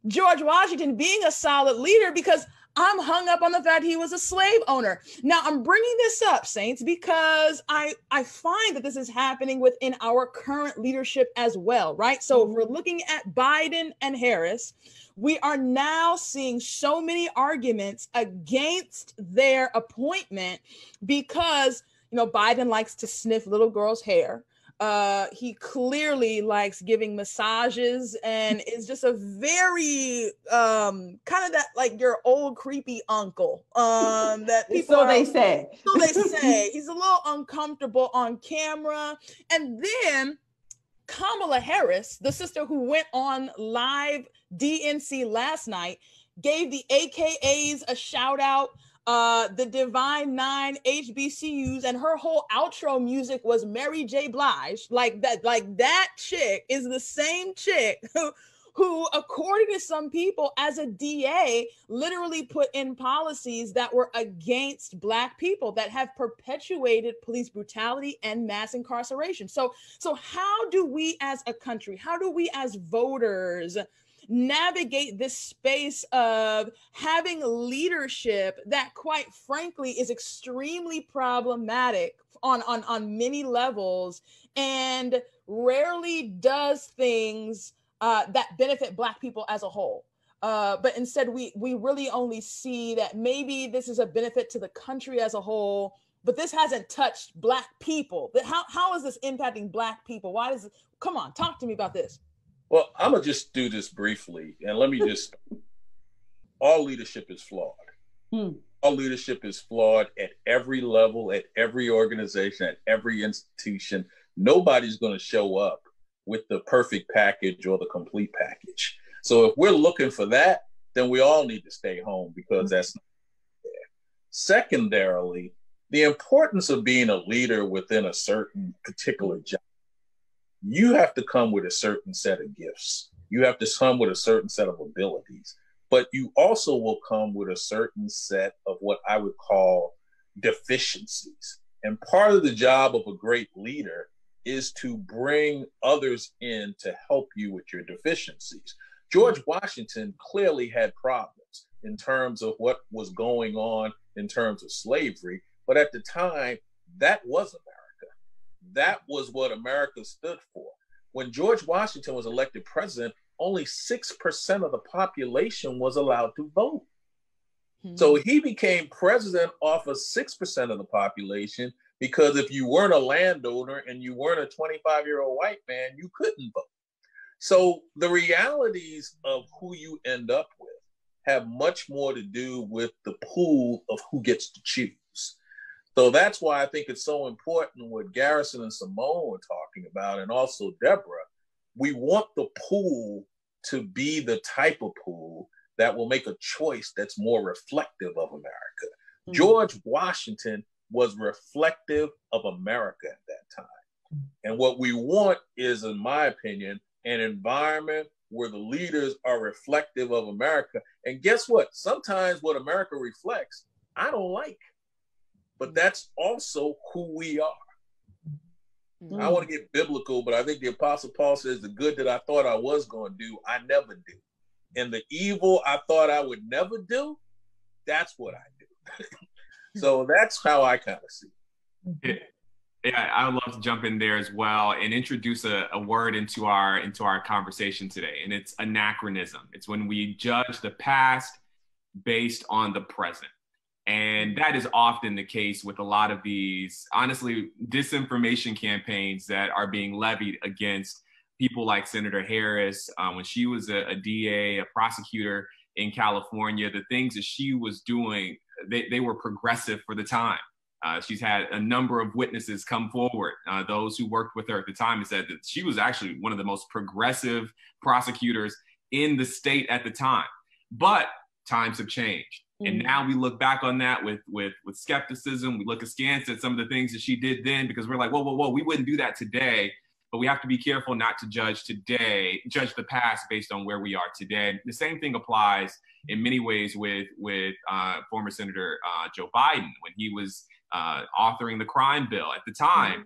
George Washington being a solid leader because I'm hung up on the fact he was a slave owner. Now I'm bringing this up, Saints, because I I find that this is happening within our current leadership as well, right? So if we're mm-hmm. looking at Biden and Harris, we are now seeing so many arguments against their appointment because you know Biden likes to sniff little girls' hair. Uh, he clearly likes giving massages and is just a very um, kind of that like your old creepy uncle um, that people. So are, they say. So they say he's a little uncomfortable on camera, and then Kamala Harris, the sister who went on live DNC last night, gave the AKAs a shout out uh, the Divine Nine HBCUs, and her whole outro music was Mary J. Blige. Like that, like that chick is the same chick who, who, according to some people, as a DA, literally put in policies that were against Black people that have perpetuated police brutality and mass incarceration. So, so how do we as a country, how do we as voters? Navigate this space of having leadership that quite frankly is extremely problematic on on on many levels and rarely does things uh, that benefit black people as a whole. Uh, but instead we we really only see that maybe this is a benefit to the country as a whole but this hasn't touched black people. How, how is this impacting black people? Why does come on talk to me about this well, I'm gonna just do this briefly, and let me just. all leadership is flawed. Hmm. All leadership is flawed at every level, at every organization, at every institution. Nobody's going to show up with the perfect package or the complete package. So if we're looking for that, then we all need to stay home because hmm. that's not there. Secondarily, the importance of being a leader within a certain particular job you have to come with a certain set of gifts. You have to come with a certain set of abilities, but you also will come with a certain set of what I would call deficiencies. And part of the job of a great leader is to bring others in to help you with your deficiencies. George mm-hmm. Washington clearly had problems in terms of what was going on in terms of slavery, but at the time, that was America that was what America stood for. When George Washington was elected president, only 6% of the population was allowed to vote. Mm-hmm. So he became president off of 6% of the population because if you weren't a landowner and you weren't a 25 year old white man, you couldn't vote. So the realities of who you end up with have much more to do with the pool of who gets to choose. So that's why I think it's so important what Garrison and Simone were talking about, and also Deborah. We want the pool to be the type of pool that will make a choice that's more reflective of America. Mm-hmm. George Washington was reflective of America at that time. And what we want is, in my opinion, an environment where the leaders are reflective of America. And guess what? Sometimes what America reflects, I don't like but that's also who we are. Mm. I want to get biblical, but I think the Apostle Paul says the good that I thought I was going to do, I never do. And the evil I thought I would never do, that's what I do. so that's how I kind of see it. Yeah, I would love to jump in there as well and introduce a, a, word into our into our conversation today, and it's anachronism. It's when we judge the past based on the present. And that is often the case with a lot of these, honestly, disinformation campaigns that are being levied against people like Senator Harris. Um, when she was a, a, DA, a prosecutor in California, the things that she was doing, they, they were progressive for the time. Uh, she's had a number of witnesses come forward. Uh, those who worked with her at the time and said that she was actually one of the most progressive prosecutors in the state at the time. But times have changed. And mm. now we look back on that with with with skepticism. We look askance at some of the things that she did then because we're like, whoa, whoa, whoa, we wouldn't do that today. But we have to be careful not to judge today, judge the past based on where we are today. The same thing applies in many ways with with uh, former Senator uh, Joe Biden when he was uh, authoring the crime bill at the time. Mm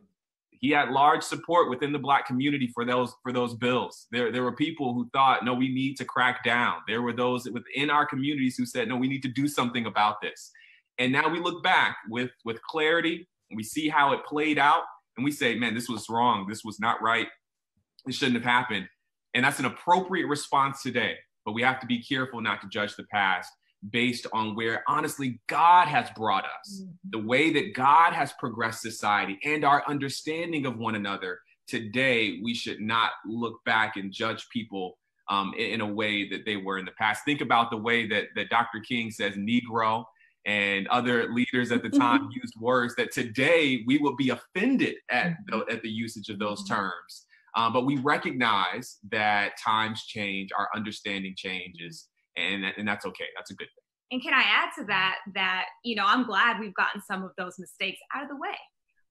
he had large support within the black community for those for those bills. There there were people who thought, no, we need to crack down. There were those within our communities who said, no, we need to do something about this. And now we look back with with clarity, we see how it played out, and we say, man, this was wrong. This was not right. It shouldn't have happened. And that's an appropriate response today. But we have to be careful not to judge the past based on where honestly God has brought us, mm-hmm. the way that God has progressed society and our understanding of one another. Today, we should not look back and judge people um, in, in, a way that they were in the past. Think about the way that, that Dr. King says Negro and other leaders at the time used words that today we would be offended at the, at the usage of those mm-hmm. terms. Um, but we recognize that times change, our understanding changes, and, and that's okay. That's a good thing. And can I add to that that, you know, I'm glad we've gotten some of those mistakes out of the way.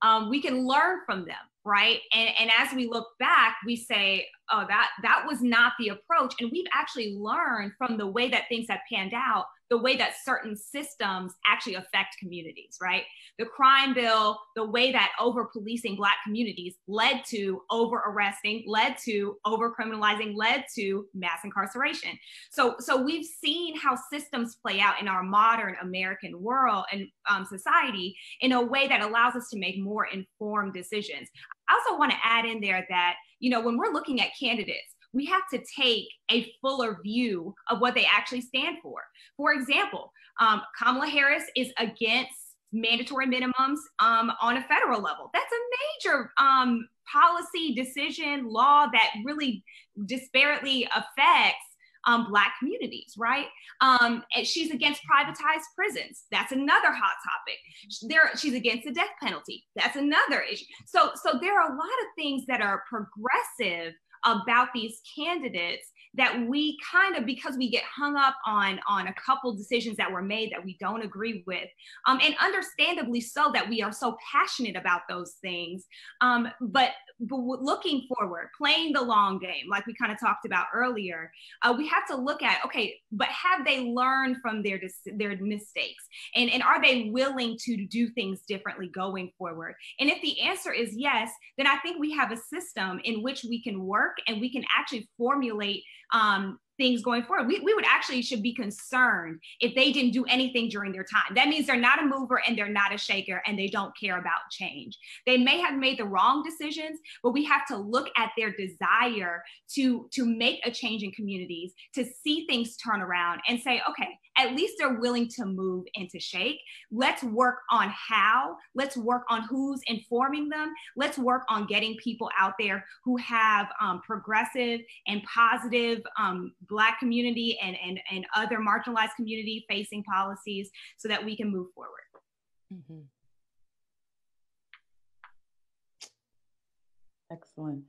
Um, we can learn from them, right? And, and as we look back, we say, oh, that that was not the approach. And we've actually learned from the way that things have panned out the way that certain systems actually affect communities, right? The crime bill, the way that over policing Black communities led to over arresting, led to over criminalizing, led to mass incarceration. So, so we've seen how systems play out in our modern American world and um, society in a way that allows us to make more informed decisions. I also want to add in there that, you know, when we're looking at candidates, we have to take a fuller view of what they actually stand for. For example, um, Kamala Harris is against mandatory minimums um, on a federal level. That's a major um, policy decision law that really disparately affects um, Black communities, right? Um, and she's against privatized prisons. That's another hot topic. There, she's against the death penalty. That's another issue. So, so there are a lot of things that are progressive about these candidates that we kind of because we get hung up on on a couple decisions that were made that we don't agree with um, and understandably so that we are so passionate about those things um, but but looking forward playing the long game like we kind of talked about earlier uh, we have to look at okay but have they learned from their their mistakes? And and are they willing to do things differently going forward? And if the answer is yes then i think we have a system in which we can work and we can actually formulate um, things going forward. We, we would actually should be concerned if they didn't do anything during their time. That means they're not a mover and they're not a shaker and they don't care about change. They may have made the wrong decisions, but we have to look at their desire to, to make a change in communities, to see things turn around and say, okay, at least they're willing to move and to shake. Let's work on how, let's work on who's informing them. Let's work on getting people out there who have um, progressive and positive um, Black community and, and, and other marginalized community facing policies so that we can move forward. Mm-hmm. Excellent.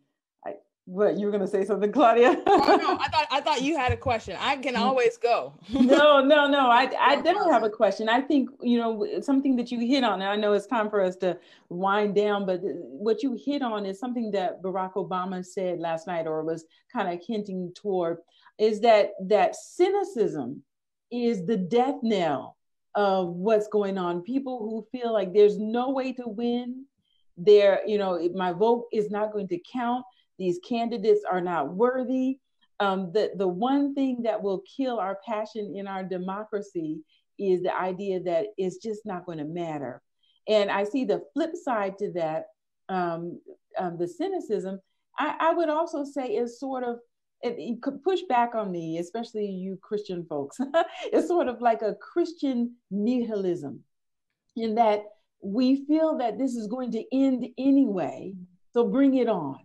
What you were gonna say something, Claudia? oh, no, I thought I thought you had a question. I can always go. no, no, no. I I definitely have a question. I think you know something that you hit on. And I know it's time for us to wind down, but uh, what you hit on is something that Barack Obama said last night, or was kind of hinting toward, is that that cynicism is the death knell of what's going on. People who feel like there's no way to win, there, you know, my vote is not going to count these candidates are not worthy. Um, the, the one thing that will kill our passion in our democracy is the idea that it's just not going to matter. And I see the flip side to that, um, um, the cynicism. I, I, would also say is sort of, it, could push back on me, especially you Christian folks. it's sort of like a Christian nihilism in that we feel that this is going to end anyway, so bring it on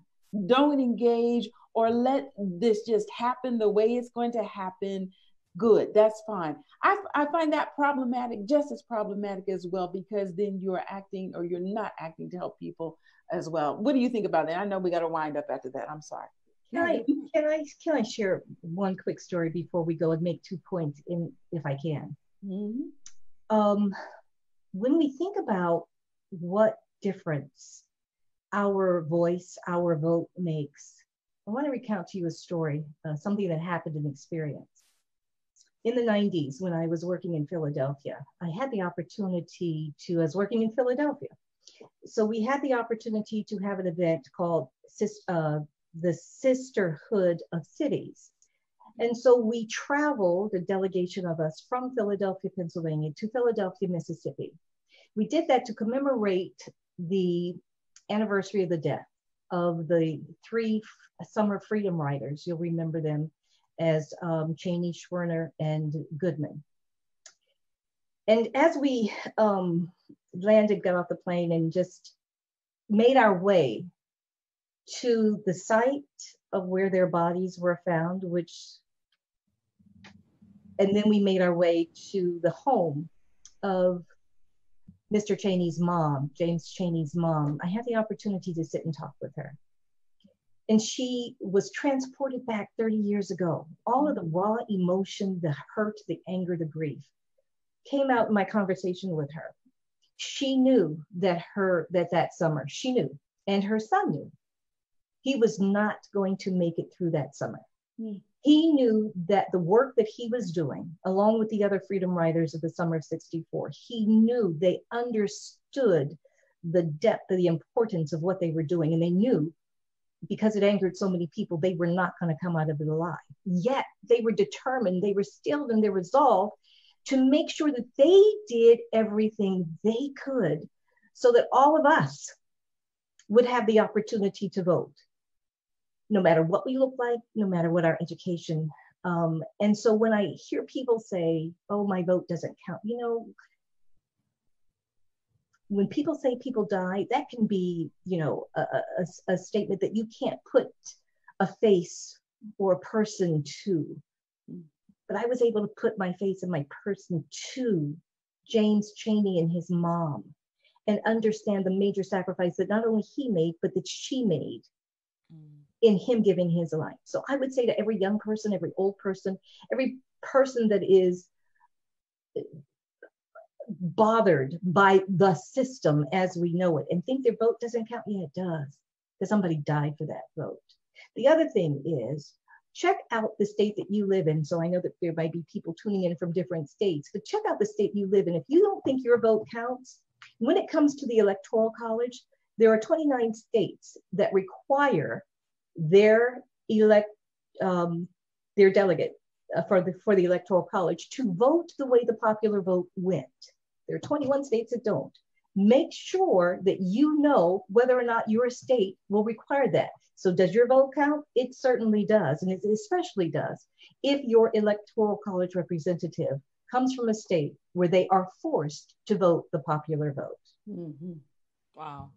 don't engage or let this just happen the way it's going to happen good that's fine I, I find that problematic just as problematic as well because then you're acting or you're not acting to help people as well what do you think about that i know we got to wind up after that i'm sorry can I can I can I share one quick story before we go and make two points in if I can? Mm-hmm. Um, when we think about what difference our voice, our vote makes. I want to recount to you a story, uh, something that happened in experience. In the 90s, when I was working in Philadelphia, I had the opportunity to, I was working in Philadelphia. So we had the opportunity to have an event called uh, the Sisterhood of Cities. And so we traveled, a delegation of us from Philadelphia, Pennsylvania to Philadelphia, Mississippi. We did that to commemorate the anniversary of the death of the three summer freedom riders. You'll remember them as um, Chaney, Schwerner, and Goodman. And as we um, landed, got off the plane, and just made our way to the site of where their bodies were found, which, and then we made our way to the home of Mr. Chaney's mom, James Chaney's mom, I had the opportunity to sit and talk with her. And she was transported back 30 years ago. All of the raw emotion, the hurt, the anger, the grief. came out in my conversation with her. She knew that her that that summer, she knew, and her son knew, he was not going to make it through that summer. Mm. He knew that the work that he was doing, along with the other freedom riders of the summer of 64, he knew they understood the depth of the importance of what they were doing. And they knew because it angered so many people, they were not going to come out of it alive. Yet they were determined, they were still in their resolve to make sure that they did everything they could so that all of us would have the opportunity to vote, no matter what we look like, no matter what our education. Um, and so when I hear people say, oh, my vote doesn't count, you know, when people say people die, that can be, you know, a, a, a statement that you can't put a face or a person to. But I was able to put my face and my person to James Chaney and his mom and understand the major sacrifice that not only he made, but that she made mm. In him giving his life. So I would say to every young person, every old person, every person that is bothered by the system as we know it and think their vote doesn't count. Yeah, it does, because somebody died for that vote. The other thing is check out the state that you live in. So I know that there might be people tuning in from different states, but check out the state you live in. If you don't think your vote counts, when it comes to the Electoral College, there are 29 states that require their elect um, their delegate uh, for the for the electoral college to vote the way the popular vote went. There are 21 states that don't. Make sure that you know whether or not your state will require that. So, does your vote count? It certainly does, and it especially does if your electoral college representative comes from a state where they are forced to vote the popular vote. Mm-hmm. Wow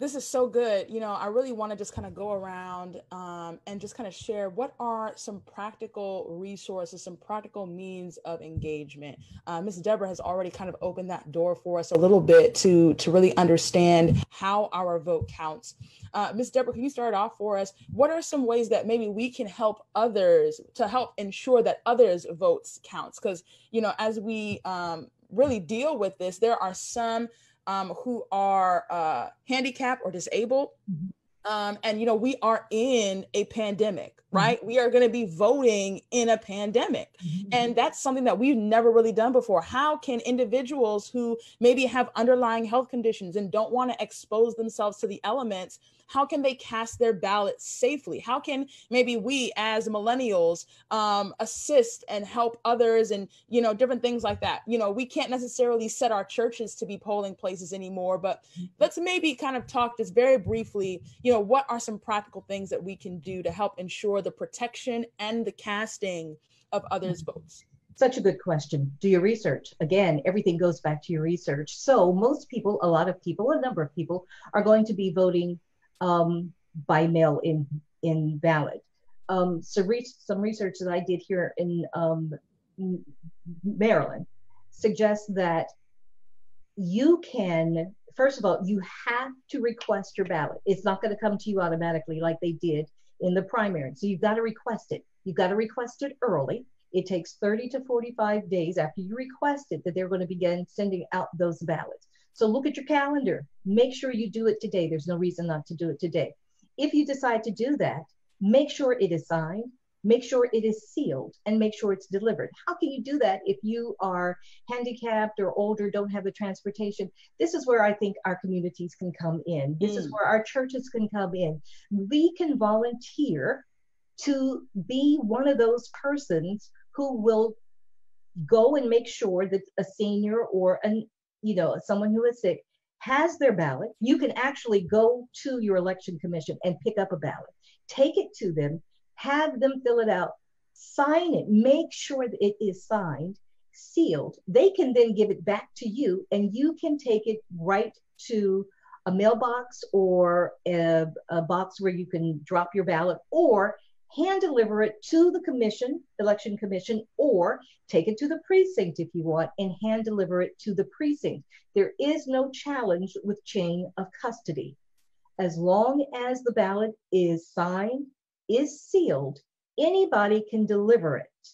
this is so good. You know, I really want to just kind of go around um, and just kind of share what are some practical resources, some practical means of engagement. Uh, Ms. Deborah has already kind of opened that door for us a little bit to to really understand how our vote counts. Uh, Ms. Deborah, can you start off for us? What are some ways that maybe we can help others to help ensure that others' votes counts? Because you know, as we um, really deal with this, there are some um, who are uh, handicapped or disabled. Mm-hmm. Um, and you know we are in a pandemic mm-hmm. right mm-hmm. we are going to be voting in a pandemic mm-hmm. and that's something that we've never really done before how can individuals who maybe have underlying health conditions and don't want to expose themselves to the elements how can they cast their ballot safely? How can maybe we as millennials um, assist and help others and, you know, different things like that? You know, we can't necessarily set our churches to be polling places anymore, but mm-hmm. let's maybe kind of talk just very briefly, you know, what are some practical things that we can do to help ensure the protection and the casting of others' mm-hmm. votes? Such a good question. Do your research. Again, everything goes back to your research. So, most people, a lot of people, a number of people are going to be voting um, by mail in in ballot. Um, so re- some research that I did here in um, Maryland suggests that you can first of all you have to request your ballot. It's not going to come to you automatically like they did in the primary. So you've got to request it. You've got to request it early. It takes 30 to 45 days after you request it that they're going to begin sending out those ballots. So look at your calendar. Make sure you do it today. There's no reason not to do it today. If you decide to do that, make sure it is signed, make sure it is sealed, and make sure it's delivered. How can you do that if you are handicapped or older, don't have the transportation? This is where I think our communities can come in. This mm. is where our churches can come in. We can volunteer to be one of those persons who will go and make sure that a senior or an you know, someone who is sick has their ballot, you can actually go to your election commission and pick up a ballot, take it to them, have them fill it out, sign it, make sure that it is signed, sealed. They can then give it back to you, and you can take it right to a mailbox or a, a box where you can drop your ballot, or hand deliver it to the commission, election commission, or take it to the precinct if you want and hand deliver it to the precinct. There is no challenge with chain of custody. As long as the ballot is signed, is sealed, anybody can deliver it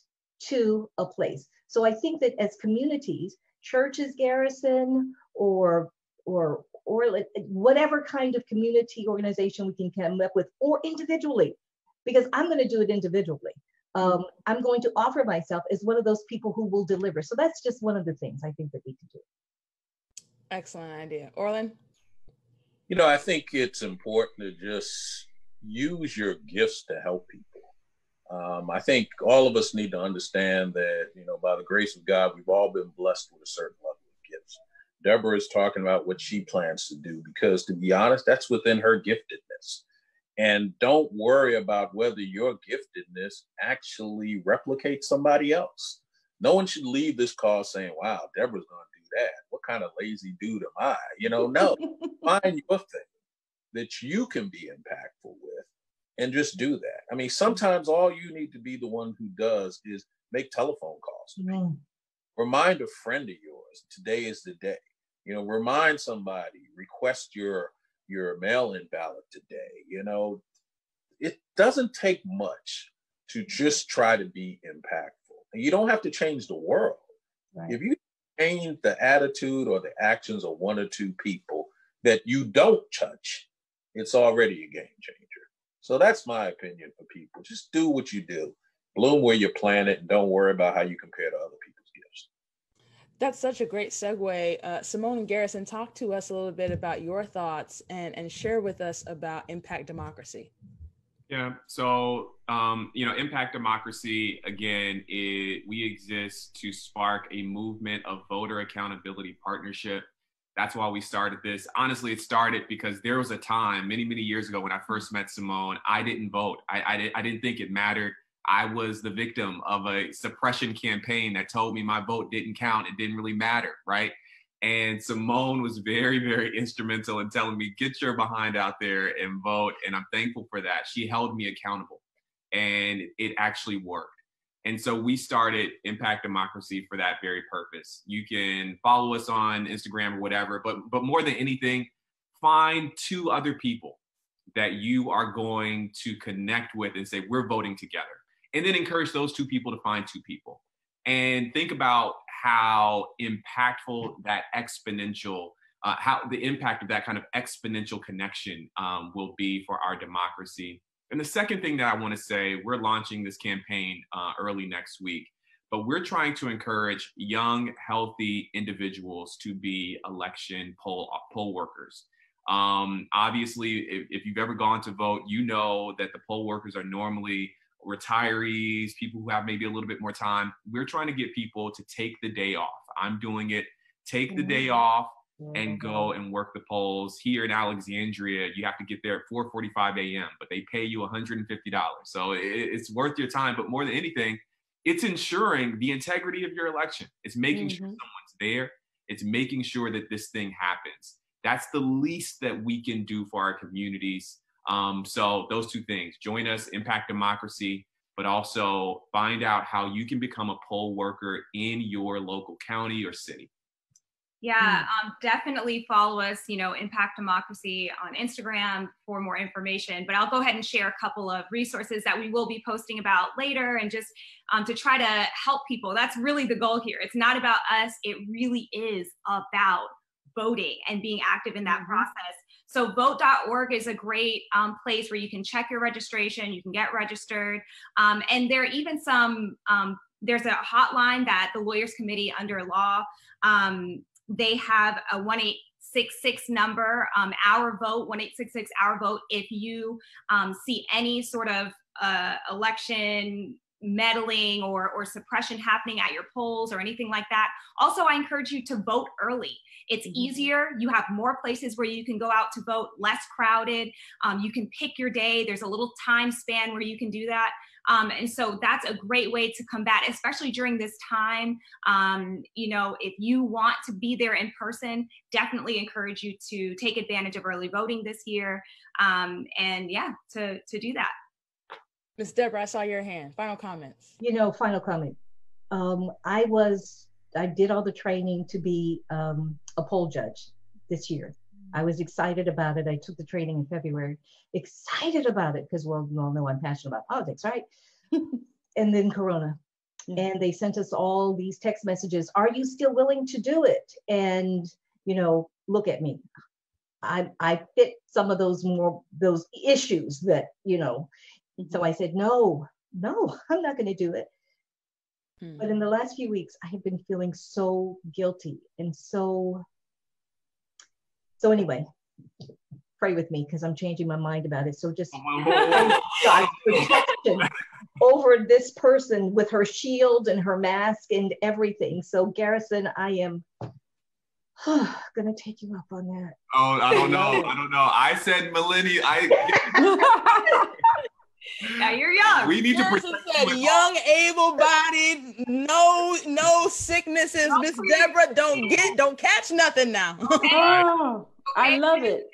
to a place. So I think that as communities, churches, Garrison, or or or whatever kind of community organization we can come up with, or individually, because I'm going to do it individually. Um, I'm going to offer myself as one of those people who will deliver. So that's just one of the things I think that we can do. Excellent idea. Orlan? You know, I think it's important to just use your gifts to help people. Um, I think all of us need to understand that, you know, by the grace of God, we've all been blessed with a certain level of gifts. Deborah is talking about what she plans to do because, to be honest, that's within her giftedness. And don't worry about whether your giftedness actually replicates somebody else. No one should leave this call saying, wow, Deborah's going to do that. What kind of lazy dude am I? You know, no, find your thing that you can be impactful with and just do that. I mean, sometimes all you need to be the one who does is make telephone calls. Mm. Remind a friend of yours, today is the day. You know, remind somebody, request your your mail-in ballot today. You know, it doesn't take much to just try to be impactful. And you don't have to change the world. Right. If you change the attitude or the actions of one or two people that you don't touch, it's already a game changer. So that's my opinion for people. Just do what you do. Bloom where you plant it and don't worry about how you compare to other people's gifts. That's such a great segue. Uh, Simone and Garrison, talk to us a little bit about your thoughts and, and share with us about impact democracy. Yeah. So, um, you know, impact democracy, again, it, we exist to spark a movement of voter accountability partnership. That's why we started this. Honestly, it started because there was a time many, many years ago when I first met Simone, I didn't vote. I, I, I didn't think it mattered. I was the victim of a suppression campaign that told me my vote didn't count. It didn't really matter, right? And Simone was very, very instrumental in telling me, get your behind out there and vote. And I'm thankful for that. She held me accountable and it actually worked. And so we started Impact Democracy for that very purpose. You can follow us on Instagram or whatever, but but more than anything, find two other people that you are going to connect with and say, we're voting together. And then encourage those two people to find two people. And think about how impactful that exponential, uh, how the impact of that kind of exponential connection um, will be for our democracy. And the second thing that I want to say, we're launching this campaign uh, early next week, but we're trying to encourage young, healthy individuals to be election poll poll workers. Um, obviously, if, if you've ever gone to vote, you know that the poll workers are normally retirees, people who have maybe a little bit more time. We're trying to get people to take the day off. I'm doing it. Take the day mm-hmm. off and go and work the polls. Here in Alexandria, you have to get there at 4:45 a.m., but they pay you $150. So it's worth your time. But more than anything, it's ensuring the integrity of your election. It's making mm-hmm. sure someone's there. It's making sure that this thing happens. That's the least that we can do for our communities um, so those two things, join us, impact democracy, but also find out how you can become a poll worker in your local county or city. Yeah, hmm. um, definitely follow us, you know, Impact Democracy on Instagram for more information. But I'll go ahead and share a couple of resources that we will be posting about later and just um, to try to help people. That's really the goal here. It's not about us, it really is about voting and being active in that mm-hmm. process. So vote.org is a great um, place where you can check your registration, you can get registered. Um, and there are even some, um, there's a hotline that the Lawyers Committee under law, um, they have a 1866 number, um, our vote, 1866 our vote, if you um, see any sort of uh, election meddling or, or suppression happening at your polls or anything like that. Also, I encourage you to vote early. It's mm-hmm. easier. You have more places where you can go out to vote, less crowded. Um, you can pick your day. There's a little time span where you can do that. Um, and so that's a great way to combat, especially during this time. Um, you know, if you want to be there in person, definitely encourage you to take advantage of early voting this year. Um, and yeah, to, to do that. Ms. Deborah, I saw your hand. Final comments. You know, final comment. Um, I was, I did all the training to be um, a poll judge this year. I was excited about it. I took the training in February, excited about it because, well, you all know I'm passionate about politics, right? and then Corona. And they sent us all these text messages. Are you still willing to do it? And, you know, look at me. I, I fit some of those more those issues that you know mm-hmm. so i said no no i'm not going to do it mm-hmm. but in the last few weeks i have been feeling so guilty and so so anyway pray with me because i'm changing my mind about it so just protection over this person with her shield and her mask and everything so garrison i am gonna take you up on that. Oh, I don't know. I don't know. I said millennial. I. now you're young. We need to protect said young, able-bodied, no, no sicknesses. Miss Deborah, don't get, don't catch nothing now. Okay. Oh, okay. I love it.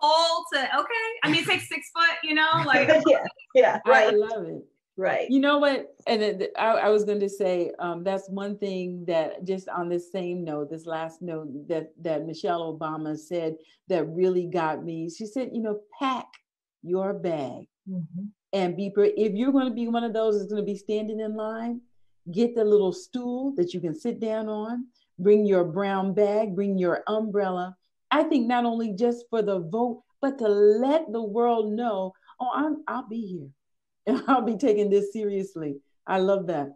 All to okay. I mean, six six foot. You know, like yeah, yeah. Right. I love it. Right. You know what? And it, I, I, was going to say um, that's one thing that just on this same note, this last note that that Michelle Obama said that really got me. She said, you know, pack your bag mm-hmm. And be. If you're going to be one of those that's going to be standing in line, get the little stool that you can sit down on. Bring your brown bag. Bring your umbrella. I think not only just for the vote, but to let the world know, oh, I'm, I'll be here and I'll be taking this seriously. I love that.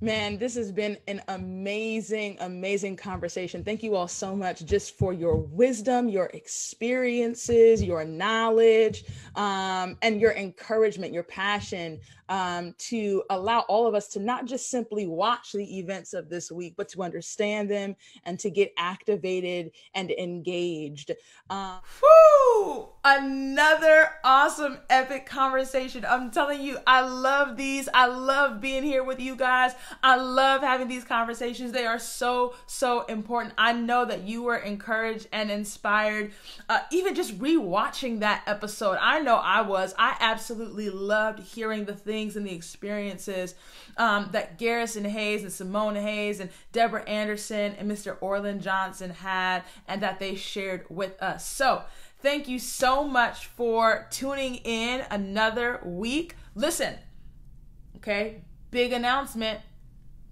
Man, this has been an amazing, amazing conversation. Thank you all so much just for your wisdom, your experiences, your knowledge, um, and your encouragement, your passion um, to allow all of us to not just simply watch the events of this week, but to understand them and to get activated and engaged. Um, whew, another awesome, epic conversation. I'm telling you, I love these. I love being here with you guys. I love having these conversations. They are so, so important. I know that you were encouraged and inspired, uh, even just rewatching that episode. I know I was. I absolutely loved hearing the things things and the experiences um, that Garrison Hayes and Simone Hayes and Deborah Anderson and Mr. Orlan Johnson had and that they shared with us. So, thank you so much for tuning in another week. Listen, okay, big announcement.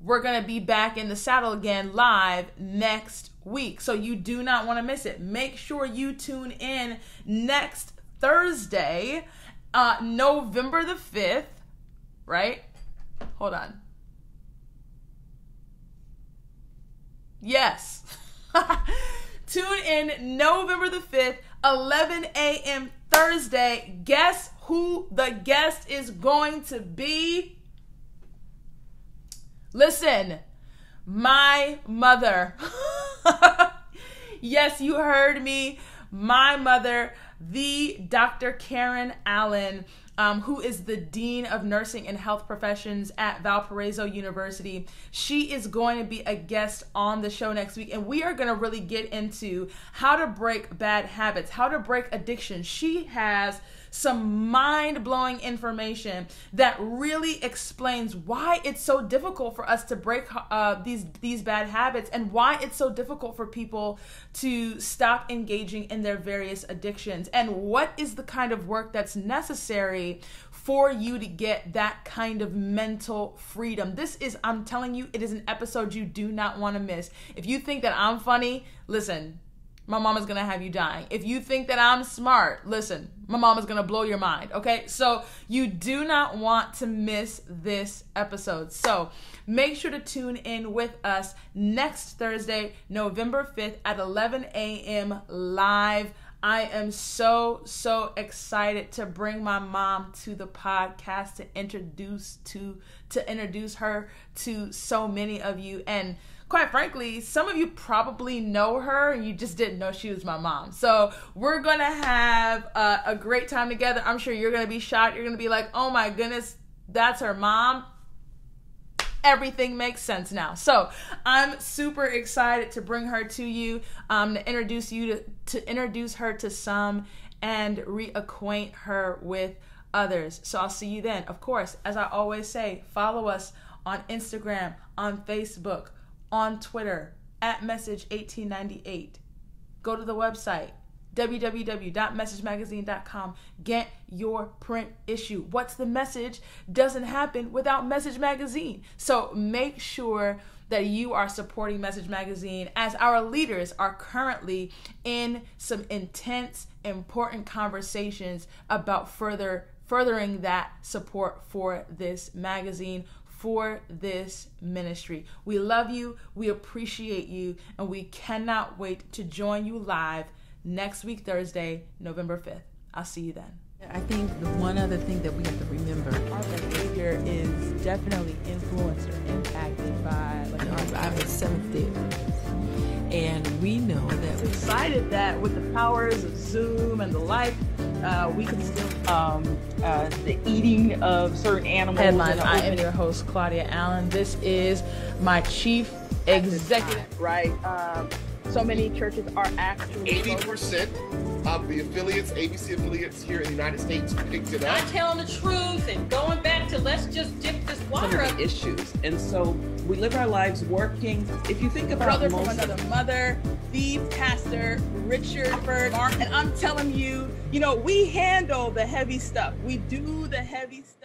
We're going to be back in the saddle again live next week. So you do not want to miss it. Make sure you tune in next Thursday, uh, November the 5th right? Hold on. Yes. Tune in November the 5th, 11 a.m. Thursday. Guess who the guest is going to be? Listen, my mother. yes, you heard me. My mother, the Dr. Karen Allen um, who is the Dean of Nursing and Health Professions at Valparaiso University. She is going to be a guest on the show next week, and we are going to really get into how to break bad habits, how to break addiction. She has some mind blowing information that really explains why it's so difficult for us to break uh, these these bad habits and why it's so difficult for people to stop engaging in their various addictions and what is the kind of work that's necessary for you to get that kind of mental freedom. This is, I'm telling you, it is an episode you do not want to miss. If you think that I'm funny, listen, my mama's gonna have you dying. If you think that I'm smart, listen, my mama's gonna blow your mind, okay? So you do not want to miss this episode. So make sure to tune in with us next Thursday, November 5th at 11 a.m. live. I am so so excited to bring my mom to the podcast to introduce to to introduce her to so many of you and quite frankly, some of you probably know her and you just didn't know she was my mom. So we're gonna have a, a great time together. I'm sure you're gonna be shocked. You're gonna be like, oh my goodness, that's her mom. Everything makes sense now. So I'm super excited to bring her to you, um, to introduce you to, to introduce her to some and reacquaint her with others. So I'll see you then. Of course, as I always say, follow us on Instagram, on Facebook on Twitter at message1898. Go to the website, www.messagemagazine.com. Get your print issue. What's the message doesn't happen without Message Magazine. So make sure that you are supporting Message Magazine as our leaders are currently in some intense, important conversations about further furthering that support for this magazine for this ministry. We love you, we appreciate you, and we cannot wait to join you live next week, Thursday, November 5th. I'll see you then. I think the one other thing that we have to remember Our behavior is definitely influenced or impacted by like our I'm a seventh day and we know that excited that with the powers of Zoom and the like, uh, we can still um, uh, the eating of certain animals. headlines. I am your host, Claudia Allen. This is my chief executive. right? Um, so many churches are actually Eighty percent of the affiliates, ABC affiliates here in the United States, picked it up. not telling the truth and going back to let's just dip this some water of up. the issues. And so we live our lives working. If you think about brother from another mother, the pastor Richard Bird, and I'm telling you, you know, we handle the heavy stuff. We do the heavy stuff.